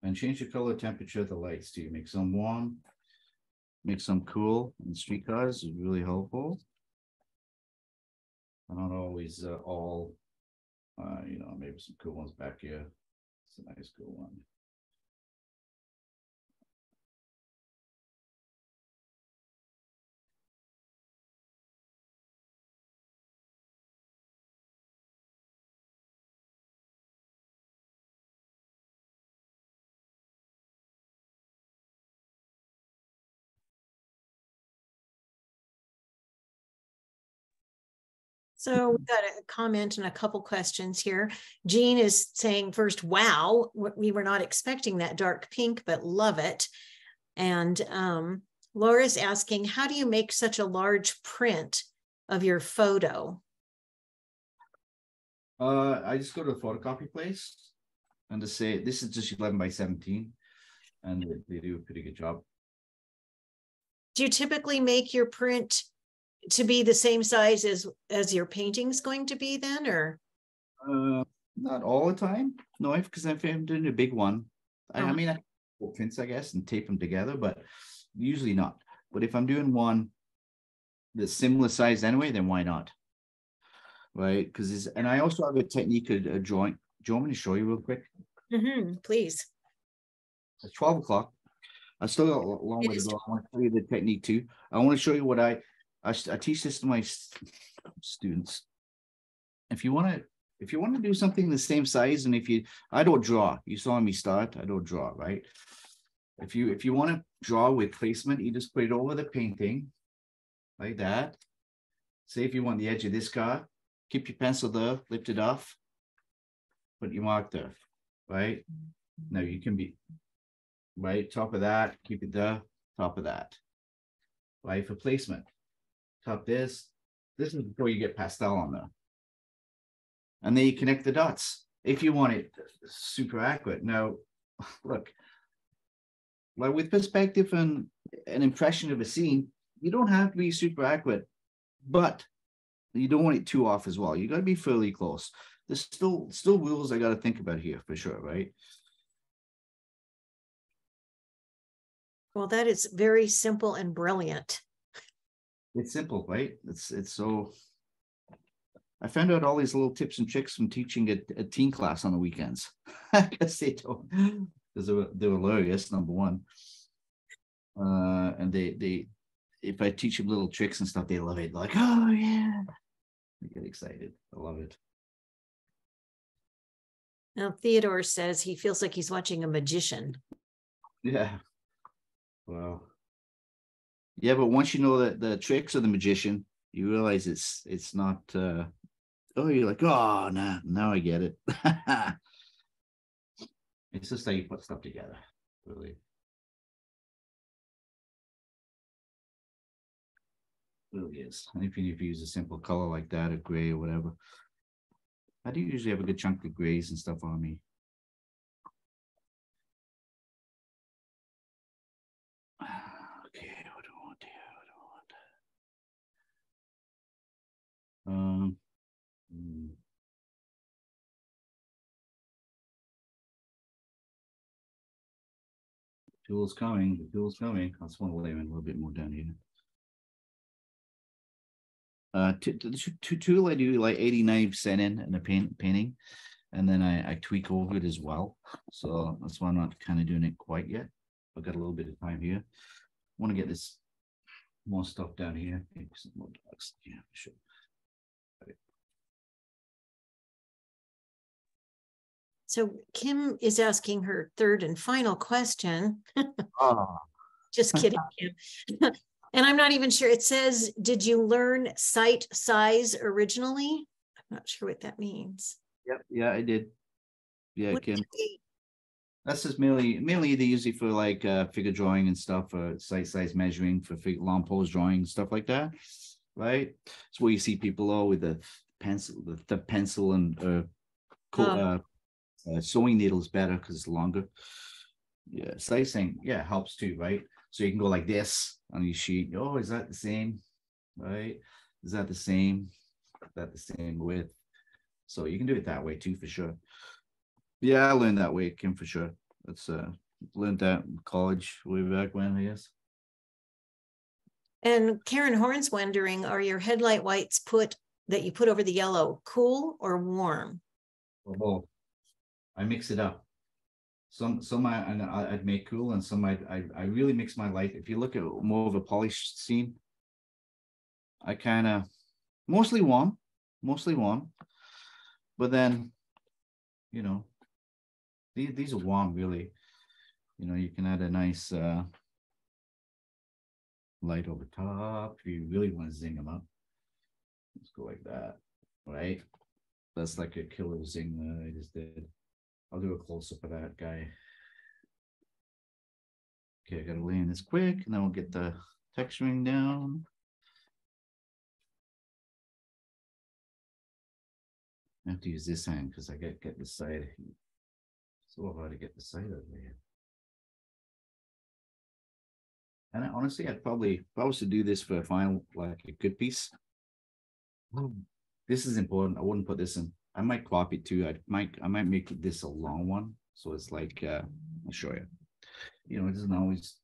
And change the color temperature of the lights too. Make some warm, make some cool. And streetcars is really helpful. Don't always uh, all, Uh, you know, maybe some cool ones back here. It's a nice cool one. So we've got a comment and a couple questions here. Jean is saying first, wow, we were not expecting that dark pink, but love it. And um, Laura's asking, how do you make such a large print of your photo? Uh, I just go to the photocopy place and just say, this is just eleven by seventeen. And they- they do a pretty good job. Do you typically make your print to be the same size as as your painting's going to be then, or? Uh, not all the time, no, because if I'm doing a big one, I, I Uh-huh. mean, I put prints, I guess, and tape them together, but usually not. But if I'm doing one that's similar size anyway, then why not? Right, because is and I also have a technique of of drawing. Do you want me to show you real quick? Mhm, Please. It's twelve o'clock. I still got a long way to go. I want to show you the technique too. I want to show you what I, I, I teach this to my students. If you want to, if you want to do something the same size, and if you, I don't draw. You saw me start. I don't draw, right? If you if you want to draw with placement, you just put it over the painting, like that. Say if you want the edge of this car, keep your pencil there, lift it off, put your mark there, right? Now you can be right? Top of that, keep it there, top of that. Right, for placement. Top this, this is before you get pastel on there. And then you connect the dots. if you want it super accurate. Now, [LAUGHS] look, like with perspective and an impression of a scene, you don't have to be super accurate, but you don't want it too off as well. You got to be fairly close. There's still still rules I got to think about here for sure, right? Well, that is very simple and brilliant. It's simple, right? It's it's so. I found out all these little tips and tricks from teaching a, a teen class on the weekends. [LAUGHS] Because they don't, because they were they were hilarious. Number one, uh, and they they if I teach them little tricks and stuff, they love it. They're like, oh yeah, they get excited. I love it. Now, Theodore says he feels like he's watching a magician. Yeah. Wow. Yeah, but once you know that the tricks of the magician, you realize it's it's not uh oh you're like, oh nah, now I get it. [LAUGHS] it's just how you put stuff together, really. Really is. And if you, if you use a simple color like that, or gray or whatever. I do usually have a good chunk of grays and stuff on me. Okay, what do I want here? What do I want? Um. Fuel's coming, the fuel's coming. I just want to lay in a little bit more down here. Uh, to, to, to, to tool, I do like 89% in in a paint painting, and then I, I tweak over it as well. So that's why I'm not kind of doing it quite yet. I've got a little bit of time here. I Want to get this more stuff down here. Some more dogs. Yeah, sure. So Kim is asking her third and final question. Oh, [LAUGHS] Just kidding, Kim. [LAUGHS] And I'm not even sure. It says, did you learn sight size originally? I'm not sure what that means. Yep. yeah, I did. Yeah, What Kim. That's just mainly mainly they use it for like uh figure drawing and stuff, uh sight size measuring for fig long pose drawing, stuff like that. Right? It's where you see people all with the pencil, the, the pencil and uh, co- Oh. uh, uh sewing is better because it's longer. Yeah, slicing, yeah, helps too, right? So you can go like this on your sheet. Oh, is that the same? Right? Is that the same? Is that the same width? So you can do it that way too, for sure. Yeah, I learned that way, Kim, for sure. That's uh learned that in college way back when, I guess. And Karen Horn's wondering, are your headlight whites put that you put over the yellow cool or warm? Or both. I mix it up. Some some I and I- I'd make cool and some I'd I I really mix my light. If you look at more of a polished scene, I kind of mostly warm, mostly warm. But then, you know, these these are warm really. You know, you can add a nice uh light over top if you really want to zing them up. Let's go like that, right? That's like a killer zing that I just did. I'll do a close up of that guy. Okay, I gotta in this quick and then we'll get the texturing down. I have to use this hand because I get get the side. So hard to get the side of there. And I, honestly, I'd probably, if I was to do this for a final, like a good piece. This is important. I wouldn't put this in. I might copy too. I might, I might make this a long one. So it's like, uh, I'll show you. You know, it doesn't always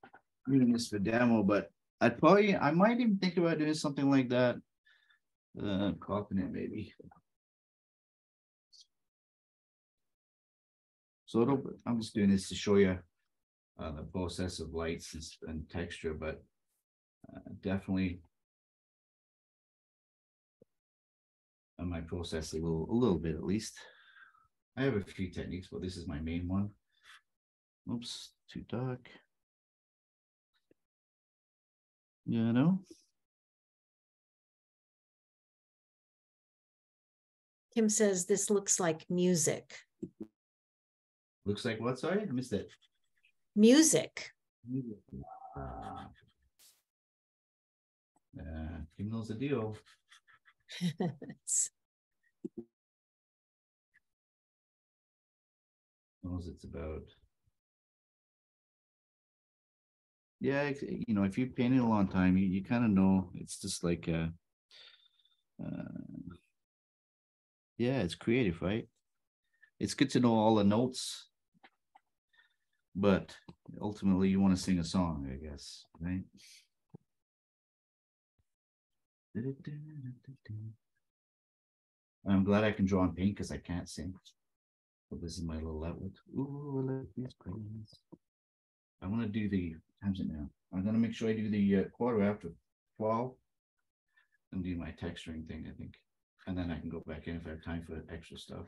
doing this for demo, but I'd probably, I might even think about doing something like that. Uh, cropping it maybe. So it'll, I'm just doing this to show you uh, the process of lights and, and texture, but uh, definitely I might process a little, a little bit at least. I have a few techniques, but this is my main one. Oops, too dark. You know, Kim says this looks like music. looks like what? Sorry, I missed it. Music. Ah. Uh, Kim knows the deal. Knows it's about. Yeah, you know, if you've painted a long time, you, you kind of know it's just like uh uh yeah, it's creative, right? It's good to know all the notes, but ultimately you want to sing a song, I guess, right? I'm glad I can draw on paint because I can't sing. But this is my little outlet. Ooh, these crayons. I want to do the times it now. I'm gonna make sure I do the uh, quarter after twelve. And do my texturing thing, I think. And then I can go back in if I have time for extra stuff.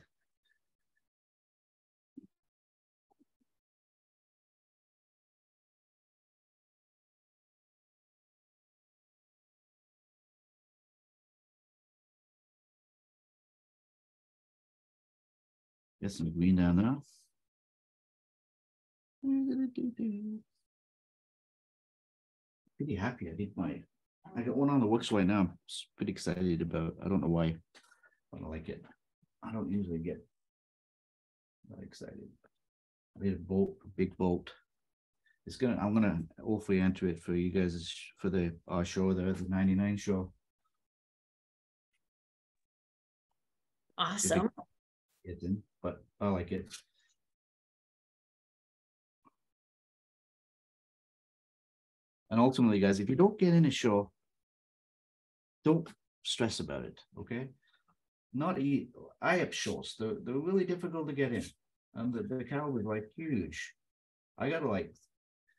Get some green down there. Pretty happy I did my, I got one on the works right now. I'm pretty excited about, I don't know why. but I like it. I don't usually get that excited. I made a bolt, a big bolt. It's gonna, I'm gonna hopefully enter it for you guys for the, uh, show there, the ninety-nine show. Awesome. It's in, but I like it. And ultimately, guys, if you don't get in a show, don't stress about it, okay? Not e, I have shows, they're, they're really difficult to get in. And the, the cattle is like huge. I gotta like,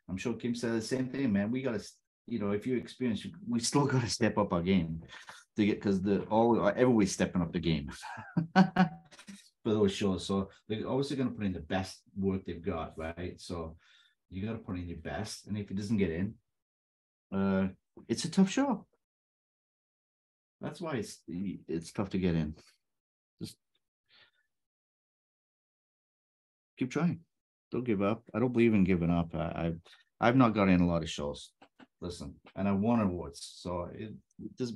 I'm sure Kim said the same thing, man. We gotta, you know, if you experience, we still gotta step up our game to get, because the, all, everybody's stepping up the game. [LAUGHS] For those shows, so they're obviously gonna put in the best work they've got, right? So you gotta put in your best, and if it doesn't get in, uh, it's a tough show. That's why it's it's tough to get in. Just keep trying. Don't give up. I don't believe in giving up. I, I've I've not got in a lot of shows. Listen, and I won awards. So it, it just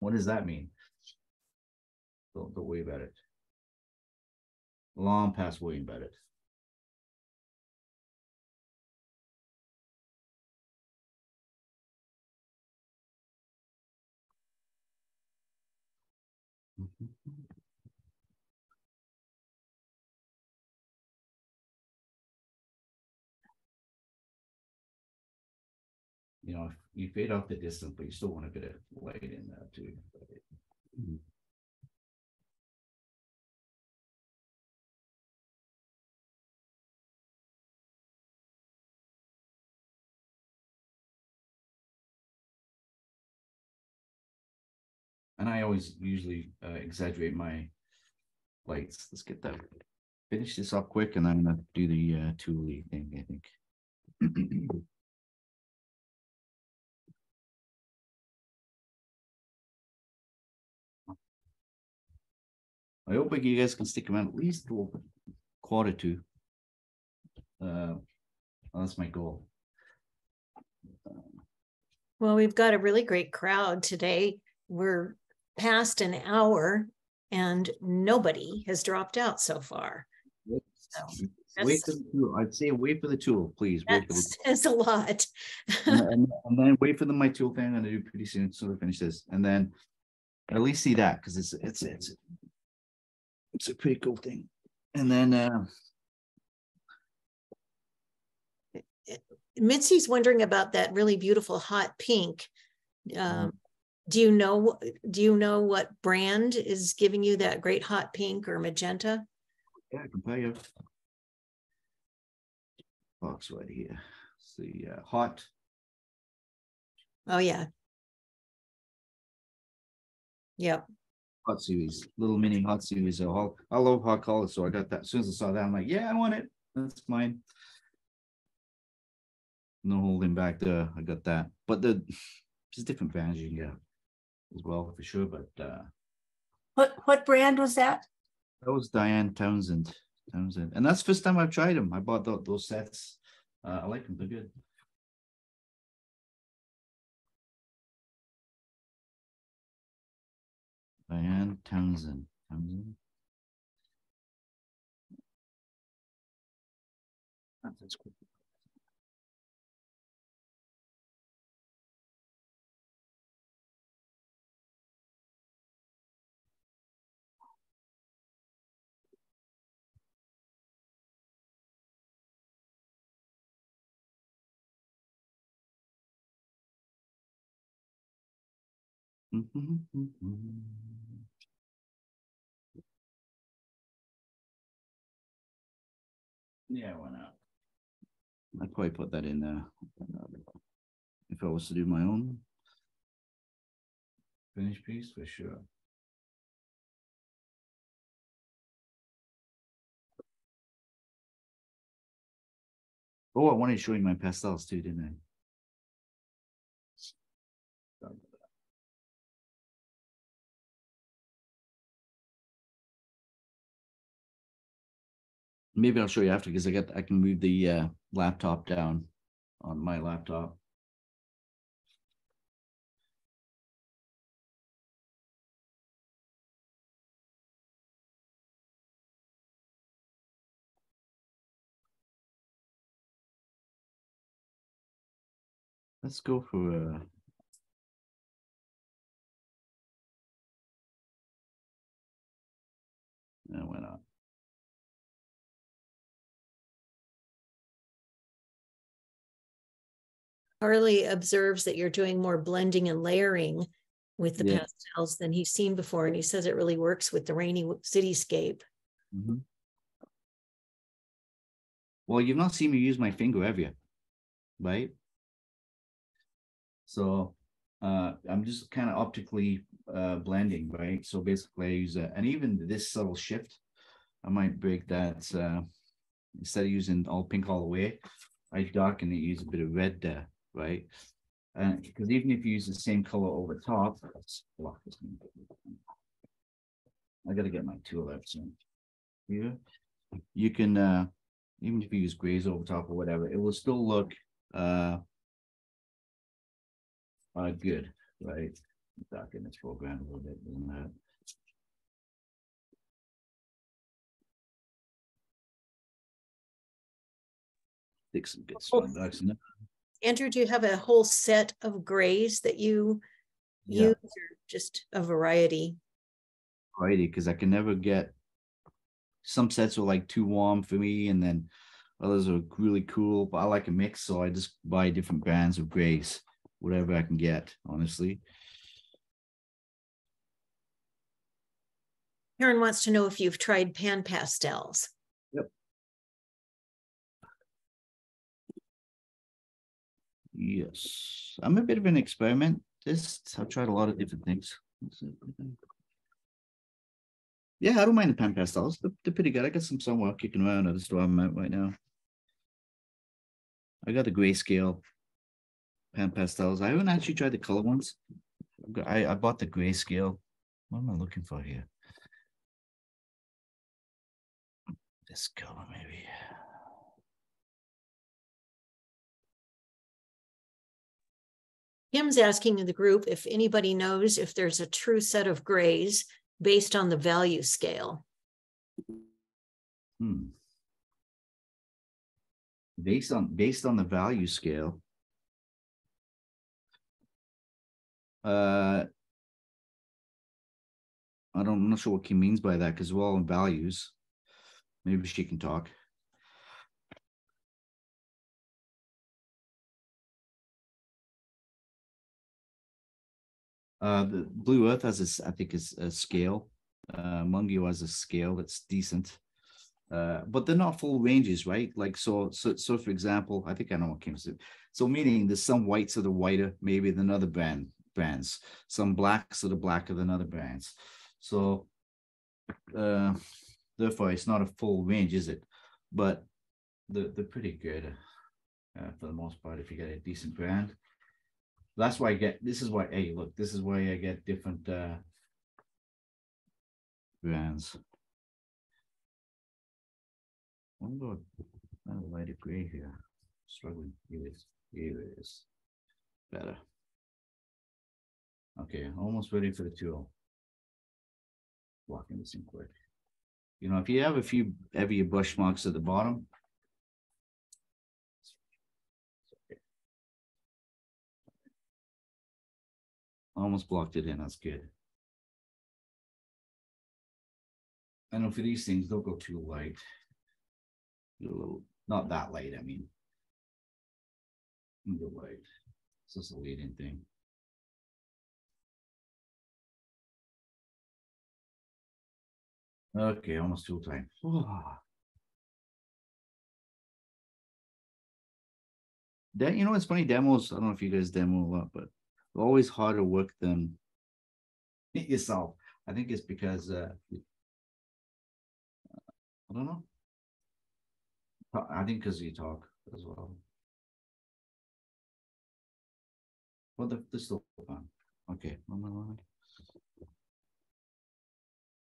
what does that mean? Don't don't worry about it. Long past about it. You know, if you fade off the distance, but you still want a bit of light in there too. Mm-hmm. And I always usually uh, exaggerate my lights. Let's get that. Finish this up quick and I'm gonna do the uh thing, I think. [CLEARS THROAT] I hope you guys can stick around at least quarter to. Uh, that's my goal. Well, we've got a really great crowd today. We're past an hour and nobody has dropped out so far. Wait for the tool. I'd say wait for the tool, please. Wait for That the says a lot. and, and, [LAUGHS] and then wait for the my tool thing I'm gonna do pretty soon, so we finish this, and then at least see that, because it's, it's, it's it's a pretty cool thing, and then, uh, Mitzi's wondering about that really beautiful hot pink. Um, do you know, do you know what brand is giving you that great hot pink or magenta? yeah, I can tell you. Box right here, it's the uh, hot, Oh, yeah. Yep. hot series, little mini hot series, so I love hot colors, so I got that, as soon as I saw that, I'm like, yeah, I want it, that's mine. No holding back there, I got that, but the, [LAUGHS] there's different brands you can get as well, for sure, but, uh. What, what brand was that? That was Diane Townsend, Townsend, and that's the first time I've tried them. I bought tho- those sets. Uh, I like them, they're good. Diane Townsend, Townsend. That's cool. Mm-hmm. Yeah, why not? I'd probably put that in there. If I was to do my own. Finished piece for sure. Oh, I wanted to show you my pastels too, didn't I? Maybe I'll show you after because I got I can move the uh, laptop down on my laptop. Let's go for uh No, why not? Harley observes that you're doing more blending and layering with the Yeah. pastels than he's seen before, and he says it really works with the rainy cityscape. Mhm. Well, you've not seen me use my finger, have you? Right? So uh I'm just kind of optically uh blending, right? So basically I use and even this subtle shift, I might break that uh instead of using all pink all the way, I darken it, use a bit of red there, right? And because even if you use the same color over top, let's block this. I gotta get my tool out soon. Here, you can uh even if you use grays over top or whatever, it will still look uh uh good, right? Darken this foreground a little bit than that. Stick some good Oh. spandex in it. Andrew, do you have a whole set of grays that you Yeah. use or just a variety? variety because I can never get some sets are like too warm for me, and then others are really cool. But I like a mix, so I just buy different brands of grays, whatever I can get, honestly. Karen wants to know if you've tried pan pastels. Yes, I'm a bit of an experimentist. I've tried a lot of different things. Yeah, I don't mind the pan pastels. They're, they're pretty good. I got some somewhere kicking around at the store I'm at right now. I got the grayscale pan pastels. I haven't actually tried the color ones. I, I bought the grayscale. What am I looking for here? This color, maybe. Kim's asking in the group if anybody knows if there's a true set of grays based on the value scale. Hmm. Based on based on the value scale. Uh. I don't, I'm not sure what Kim means by that because we're all in values. Maybe she can talk. Uh, the Blue Earth has this, I think, is a scale. Uh, Mungyo has a scale that's decent. Uh, but they're not full ranges, right? Like so, so, so. For example, I think I know what Kim said. So, meaning there's some whites that are whiter, maybe than other brand brands. Some blacks that are blacker than other brands. So, uh, therefore, it's not a full range, is it? But they're they're pretty good uh, for the most part. If you get a decent brand, that's why I get. This is why. Hey, look, this is why I get different uh, brands. I'm going a lighter gray here. Struggling. Here. Here it is. Better. Okay, almost ready for the tool. Walking this in quick. You know, if you have a few heavier brush marks at the bottom, almost blocked it in. That's good. I know for these things, don't go too light. A little, not that light, I mean. Go light. It's just a leading thing. Okay, almost full time. [SIGHS] That you know, it's funny demos. I don't know if you guys demo a lot, but always harder work than yourself. I think it's because uh, I don't know. I think because you talk as well. Well, the, this still fun. Okay.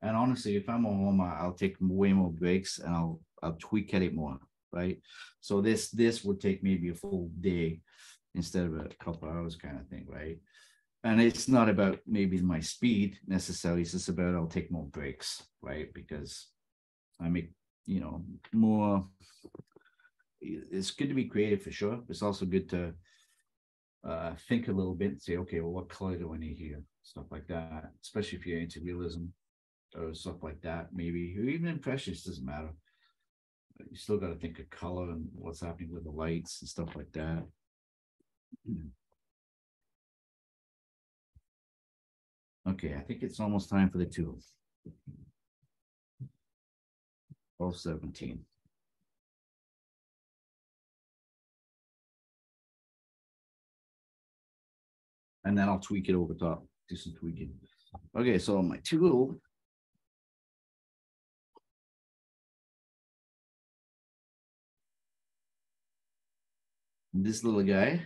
And honestly, if I'm on home, I'll take way more breaks and I'll I'll tweak at it more, right? So this this would take maybe a full day instead of a couple hours kind of thing, right? And it's not about maybe my speed necessarily, it's just about I'll take more breaks, right? Because I make, you know, more it's good to be creative for sure. It's also good to uh, think a little bit and say, okay, well, what color do I need here? Stuff like that, especially if you're into realism or stuff like that, maybe, or even impressions, doesn't matter. You still got to think of color and what's happening with the lights and stuff like that. Hmm. Okay, I think it's almost time for the two. Twelve seventeen. And then I'll tweak it over top, do some tweaking. Okay, so my tool. This little guy.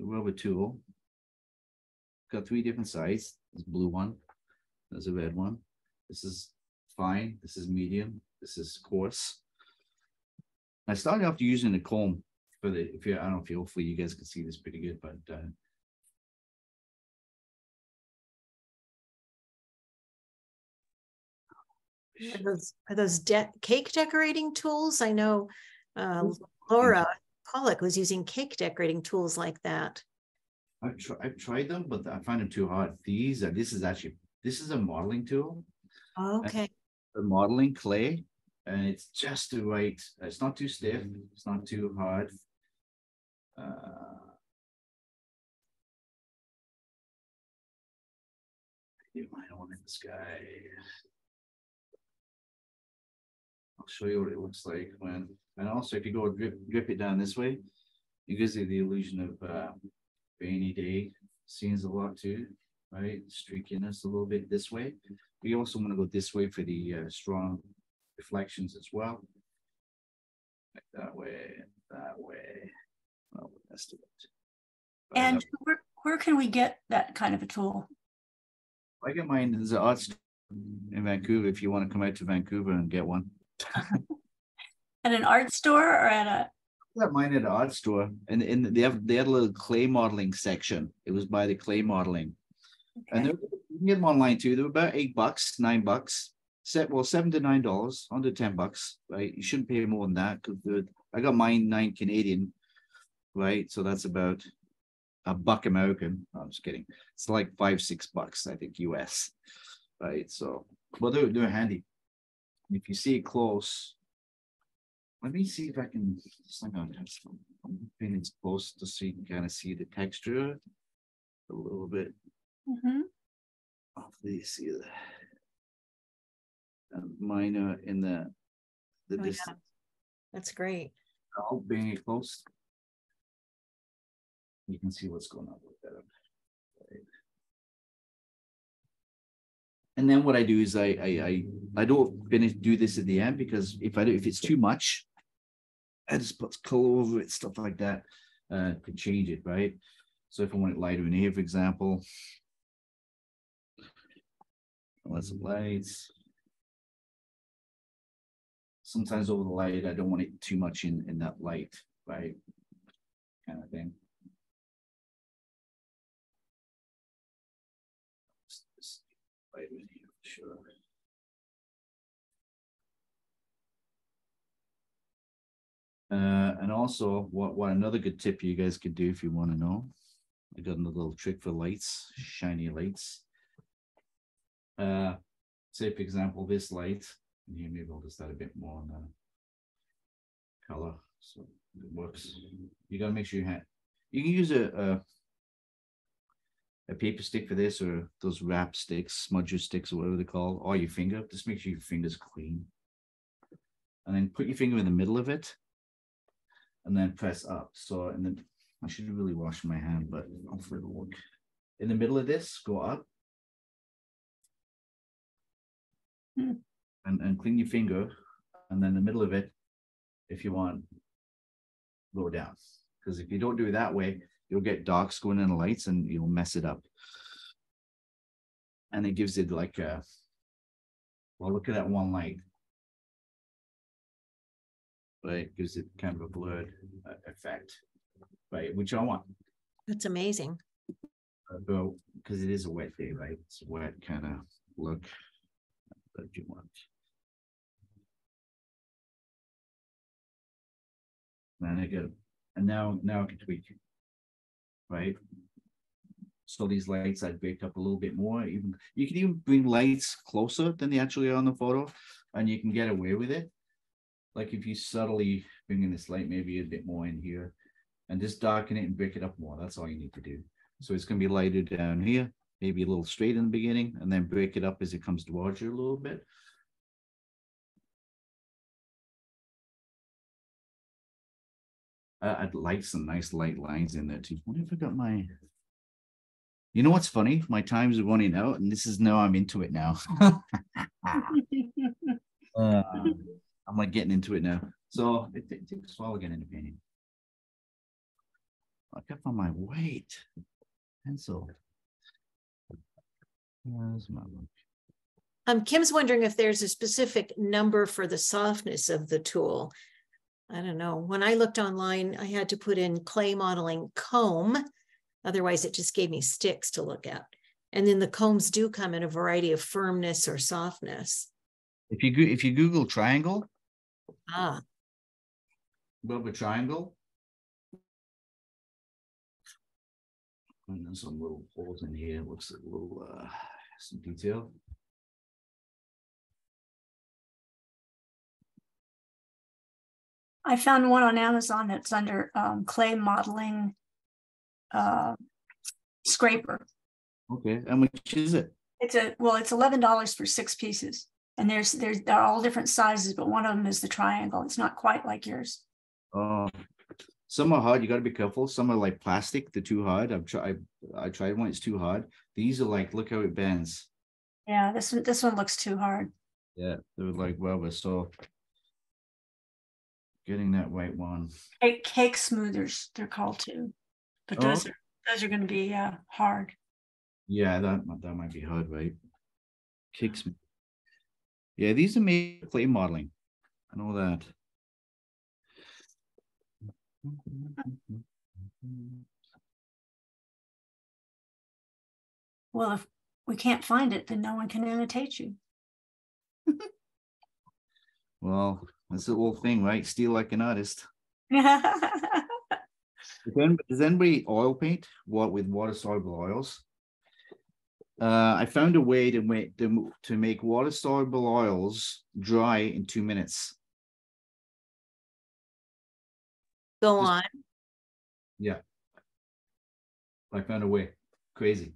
It's a rubber tool. Got three different sides. This blue one, there's a red one. This is fine. This is medium. This is coarse. I started off using a comb for the, if you, I don't know if you, hopefully you guys can see this pretty good, but uh, Are those, are those de- cake decorating tools? I know uh, Laura Pollock was using cake decorating tools like that. I've tried, I've tried them, but I find them too hard. These, are this is actually, this is a modeling tool, Okay, The modeling clay, and it's just the right, it's not too stiff, it's not too hard. Uh, You might want in the sky. I'll show you what it looks like when, and also if you go drip, drip it down this way, it gives you the illusion of uh, rainy day scenes a lot too, right? Streakiness a little bit this way. We also want to go this way for the uh, strong reflections as well. Like that way, that way. Well, that's the it. But, uh, And where, where can we get that kind of a tool? I get mine, there's an art store in Vancouver, if you want to come out to Vancouver and get one. [LAUGHS] At an art store or at a got mine at an art store and, and they have, they had a little clay modeling section. It was by the clay modeling. And okay, they're- you can get them online too. they were about eight bucks, nine bucks. Set well, seven to nine dollars, under ten bucks, right? You shouldn't pay more than that because I got mine nine Canadian, right? So that's about a buck American. No, I'm just kidding. It's like five, six bucks, I think, US. Right. So well, they're they're handy. If you see it close, let me see if I can just hang on. I'm putting it close to so you can kind of see the texture a little bit Mhm. of the see the uh, minor in the the Oh, yeah. that's great. I'll bring it close. You can see what's going on with that. Right. And then what I do is I I I I don't finish do this at the end because if I do if it's too much, I just put color over it, stuff like that, uh, to change it, right? So if I want it lighter in here, for example. Of lights. Sometimes over the light, I don't want it too much in in that light, right? Kind of thing. Just- just light in here, Sure. Uh, and also, what what another good tip you guys could do if you want to know, I got another little trick for lights, shiny lights. Uh, say for example, this light, and here maybe I'll just add a bit more on the color so it works. You gotta make sure you have. You can use a, a a paper stick for this or those wrap sticks, smudger sticks or whatever they call, or your finger. Just make sure your finger's clean. And then put your finger in the middle of it and then press up. So and then I should really wash my hand, but hopefully it'll work. In the middle of this, go up. Hmm. And, and clean your finger. And then the middle of it, if you want, go down. Because if you don't do it that way, you'll get darks going in the lights and you'll mess it up. And it gives it like a, well, look at that one light. Right, gives it kind of a blurred uh, effect, right? Which I want, That's amazing. about because it is a wet day, right? It's a wet kind of look that you want. And I get, and now now I can tweak it, right? So these lights I'd break up a little bit more. Even you can even bring lights closer than they actually are on the photo, and you can get away with it. Like if you subtly bring in this light, maybe a bit more in here, and just darken it and break it up more. That's all you need to do. So it's gonna be lighter down here, maybe a little straight in the beginning, and then break it up as it comes towards you a little bit. I'd like some nice light lines in there too. What if I got my? You know what's funny? My times are running out, and this is now I'm into it now. Uh, [LAUGHS] [LAUGHS] I'm like getting into it now. So it, it takes a while getting into painting. I kept on my weight. Pencil. Where's my look? Um, Kim's wondering if there's a specific number for the softness of the tool. I don't know. When I looked online, I had to put in clay modeling comb. Otherwise, it just gave me sticks to look at. And then the combs do come in a variety of firmness or softness. If you if you Google triangle, Ah, above a triangle. And there's some little holes in here. Looks like a little uh some detail. I found one on Amazon that's under um, clay modeling uh, scraper. Okay, and which is it? It's a well, it's eleven dollars for six pieces, and there's there's they're all different sizes, but one of them is the triangle. It's not quite like yours. Oh, some are hard. You got to be careful. Some are like plastic. They're too hard. I've tried. I tried one. It's too hard. These are like, look how it bends. Yeah, this one this one looks too hard. Yeah, they were like rubber. So getting that white one. Cake, cake smoothers, they're called too. But Oh, those are those are going to be uh, hard. Yeah, that that might be hard, right? Kicks. me. Yeah, these are made clay modeling. I know that. Well, if we can't find it, then no one can imitate you. [LAUGHS] Well, that's the whole thing, right? Steal like an artist. yeah, [LAUGHS] Does anybody, does anybody oil paint? What with water soluble oils? Uh, I found a way to make to, to make water soluble oils dry in two minutes. go Just- on. Yeah. I found a way. Crazy.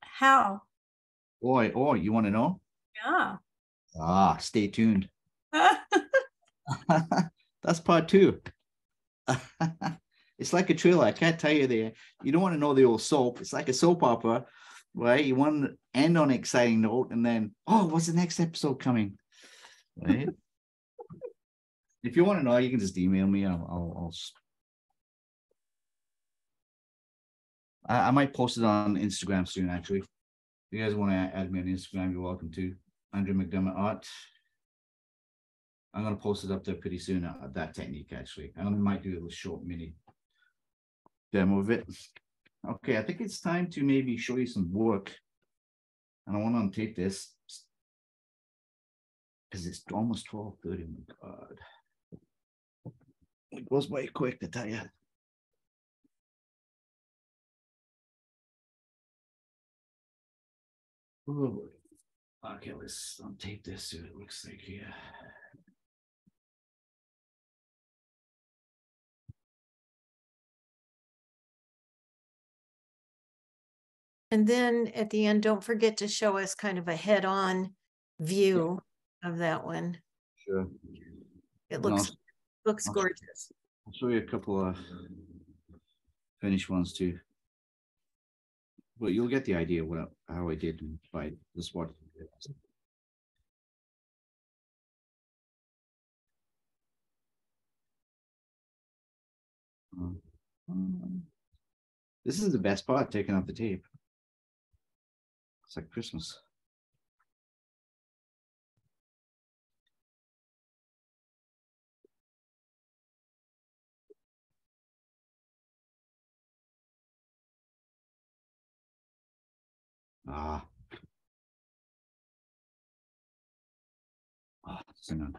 How? Boy, oh, you want to know? Yeah. Ah, stay tuned. [LAUGHS] [LAUGHS] That's part two. [LAUGHS] it's like a trailer. I can't tell you there. You don't want to know the old soap. It's like a soap opera, right? You want to end on an exciting note, and then, oh, what's the next episode coming? Right. [LAUGHS] if you want to know, you can just email me. I'll. I'll, I'll I might post it on Instagram soon. Actually, if you guys want to add me on Instagram, you're welcome to. Andrew McDermott Art. I'm gonna post it up there pretty soon, uh, that technique actually. I might do a short mini demo of it. okay, I think it's time to maybe show you some work. And I want to untape this. Because it's almost twelve thirty, my God. It goes by quick, to tell you. Oh, Okay, let's untape this, see what it looks like here. And then at the end, don't forget to show us kind of a head-on view of that one. Sure. It looks, looks I'll- gorgeous. I'll show you a couple of finished ones too. But you'll get the idea what, how I did by this one. Um, um, This is the best part, taking off the tape. It's like Christmas. Ah. Ah, hang on.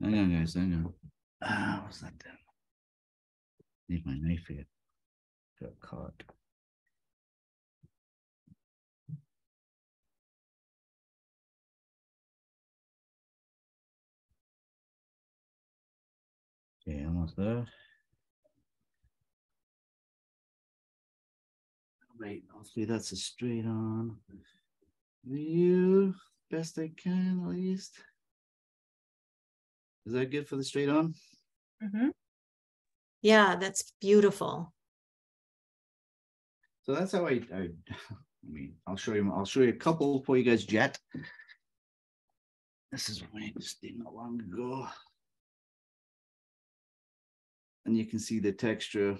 Hang on, guys, hang on. Ah, what's that then? Need my knife here. Got caught. Okay, almost there. Right, hopefully that's a straight on view, best I can at least. Is that good for the straight on? Mhm. Yeah, that's beautiful. So that's how I, I, [LAUGHS] I mean, I'll show you, I'll show you a couple for you guys jet. This is what I just did not long ago. And you can see the texture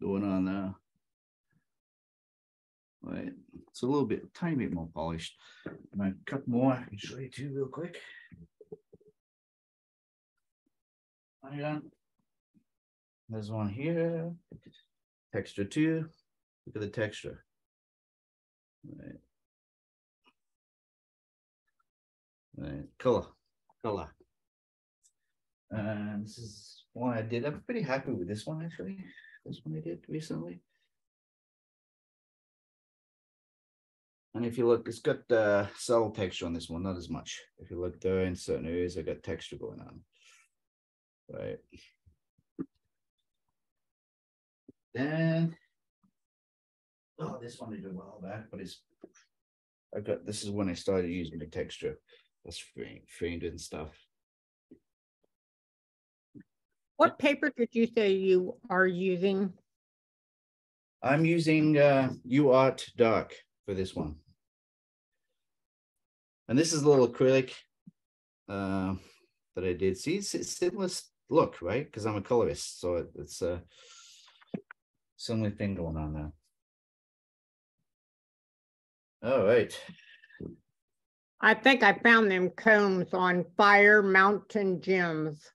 going on there. Right, it's a little bit, tiny bit more polished. And a couple more I can show you two real quick. Hang on. There's one here. Texture two. Look at the texture. Right. Right. Color. Color. And this is one I did. I'm pretty happy with this one actually. This one I did recently. And if you look, it's got uh, subtle texture on this one, not as much. If you look there in certain areas, I got texture going on. Right. Then, oh, this one I did a while back, but it's, I got, this is when I started using the texture. That's framed, framed and stuff. What paper did you say you are using? I'm using uh UArt Dark for this one. And this is a little acrylic uh, that I did. See, it's, it's similar look, right? Because I'm a colorist, so it- it's a similar thing going on there. All right. I think I found them combs on Fire Mountain Gems.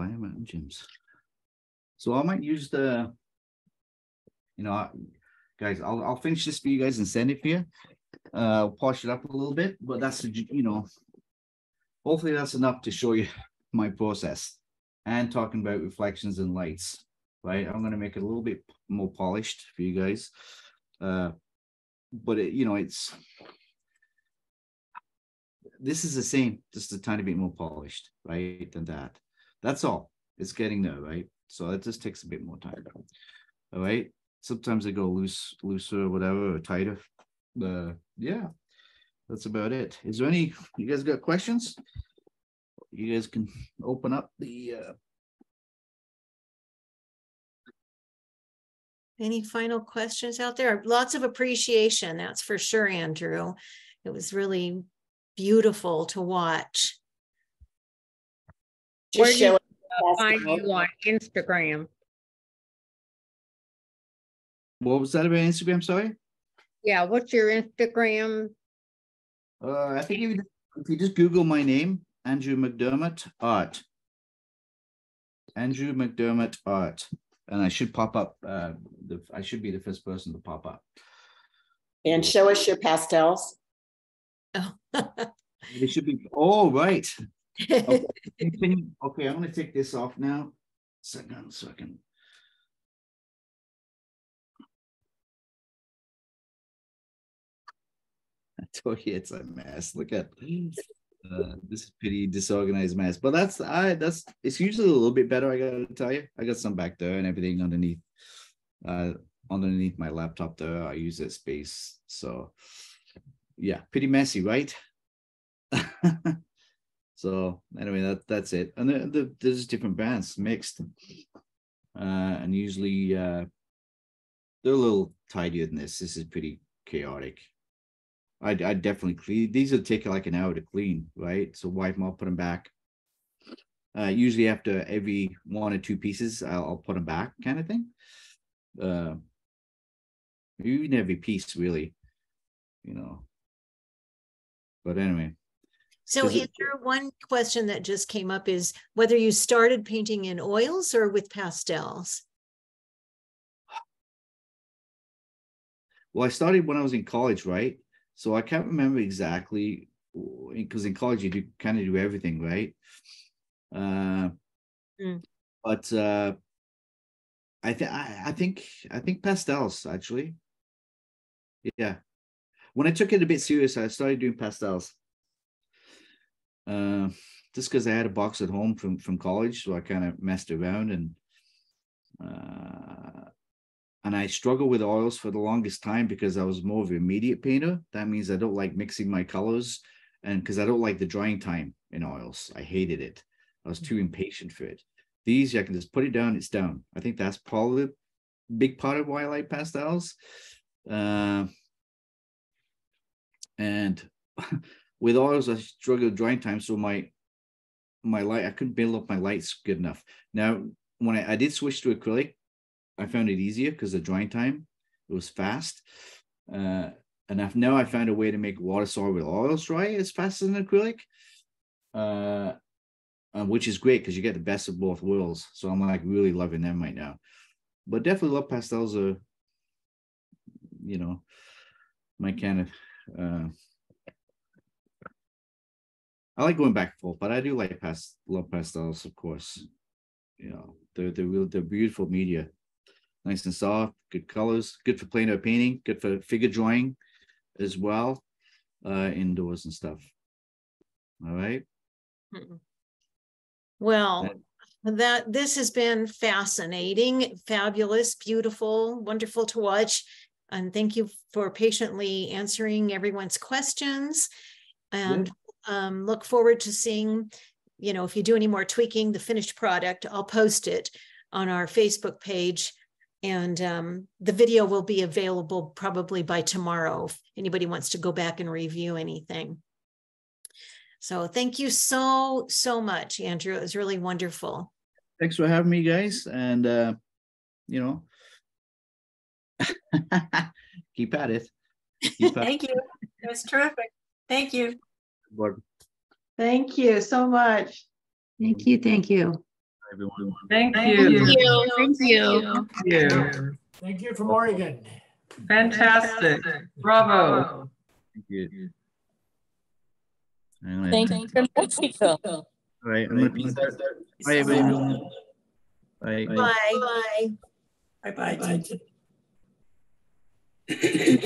Fire Mountain Gems. So I might use the, you know, guys, I'll, I'll finish this for you guys and send it for you. Uh, I'll polish it up a little bit, but that's, you know, hopefully that's enough to show you [LAUGHS] my process and talking about reflections and lights, right? I'm gonna make it a little bit more polished for you guys. Uh, but it, you know, it's this is the same, just a tiny bit more polished, right, than that. That's all. It's getting there, right? So it just takes a bit more time. All right. Sometimes they go loose, looser, or whatever, or tighter. Uh, yeah, that's about it. Is there any? You guys got questions? You guys can open up the. uh Any final questions out there? Lots of appreciation, that's for sure, Andrew. It was really beautiful to watch. Where Just do you Find you on Instagram. What was that about Instagram? Sorry. Yeah, what's your Instagram? Uh, I think if you, if you just Google my name, Andrew McDermott Art, Andrew McDermott Art, and I should pop up. Uh, the I should be the first person to pop up. And show us your pastels. Oh. [LAUGHS] It should be. Oh, right. Okay, [LAUGHS] okay, I'm gonna take this off now. Second, second. I told you it's a mess. Look at uh, this is pretty disorganized mess. But that's I that's it's usually a little bit better. I gotta tell you. I got some back there and everything underneath. Uh, underneath my laptop there, I use that space. So yeah, pretty messy, right? [LAUGHS] so anyway, that that's it. And the, the, there's different bands mixed, uh, and usually uh, they're a little tidier than this. This is pretty chaotic. I I definitely clean. These will take like an hour to clean, right? So wipe them up, put them back. Uh, usually after every one or two pieces, I'll, I'll put them back, kind of thing. Uh, even every piece, really, you know. But anyway, So Is it- one question that just came up is whether you started painting in oils or with pastels? Well, I started when I was in college, right? So I can't remember exactly because in college you do kind of do everything, right? Uh, Mm. But uh, I think I I think I think pastels actually. Yeah, when I took it a bit serious, I started doing pastels. Uh, just because I had a box at home from from college, so I kind of messed around and. Uh, and I struggled with oils for the longest time because I was more of an immediate painter. That means I don't like mixing my colors, and because I don't like the drying time in oils, I hated it. I was too impatient for it. These I can just put it down, it's down. I think that's probably a big part of why I like pastels. Uh, and [LAUGHS] with oils, I struggle with drying time, so my my light I couldn't build up my lights good enough. Now, when I, I did switch to acrylic, I found it easier because the drying time it was fast. Uh, and I've now I found a way to make water soluble oils dry as fast as an acrylic, uh, uh, which is great because you get the best of both worlds. So I'm like really loving them right now. But definitely love pastels are, you know, my kind of. Uh, I like going back and forth, but I do like past love pastels, of course. You know, they're they're real, they're beautiful media nice and soft, good colors, good for plein air painting, good for figure drawing as well, uh, indoors and stuff. All right. Well, that this has been fascinating, fabulous, beautiful, wonderful to watch. And thank you for patiently answering everyone's questions. And um, look forward to seeing, you know, if you do any more tweaking, the finished product, I'll post it on our Facebook page. And um, the video will be available probably by tomorrow if anybody wants to go back and review anything. So thank you so, so much, Andrew. It was really wonderful. Thanks for having me, guys. And, uh, you know, [LAUGHS] keep at it. Keep at [LAUGHS] Thank you. It was terrific. Thank you. It, Thank you so much. Thank you, thank you. everyone. Thank you. Thank you. Thank you. Thank you from Oregon. Fantastic. Bravo. Thank you. Anyway, Thank you from Mexico. All right. I'm gonna peace. Bye, everyone. Bye. Bye. Bye. Bye-bye.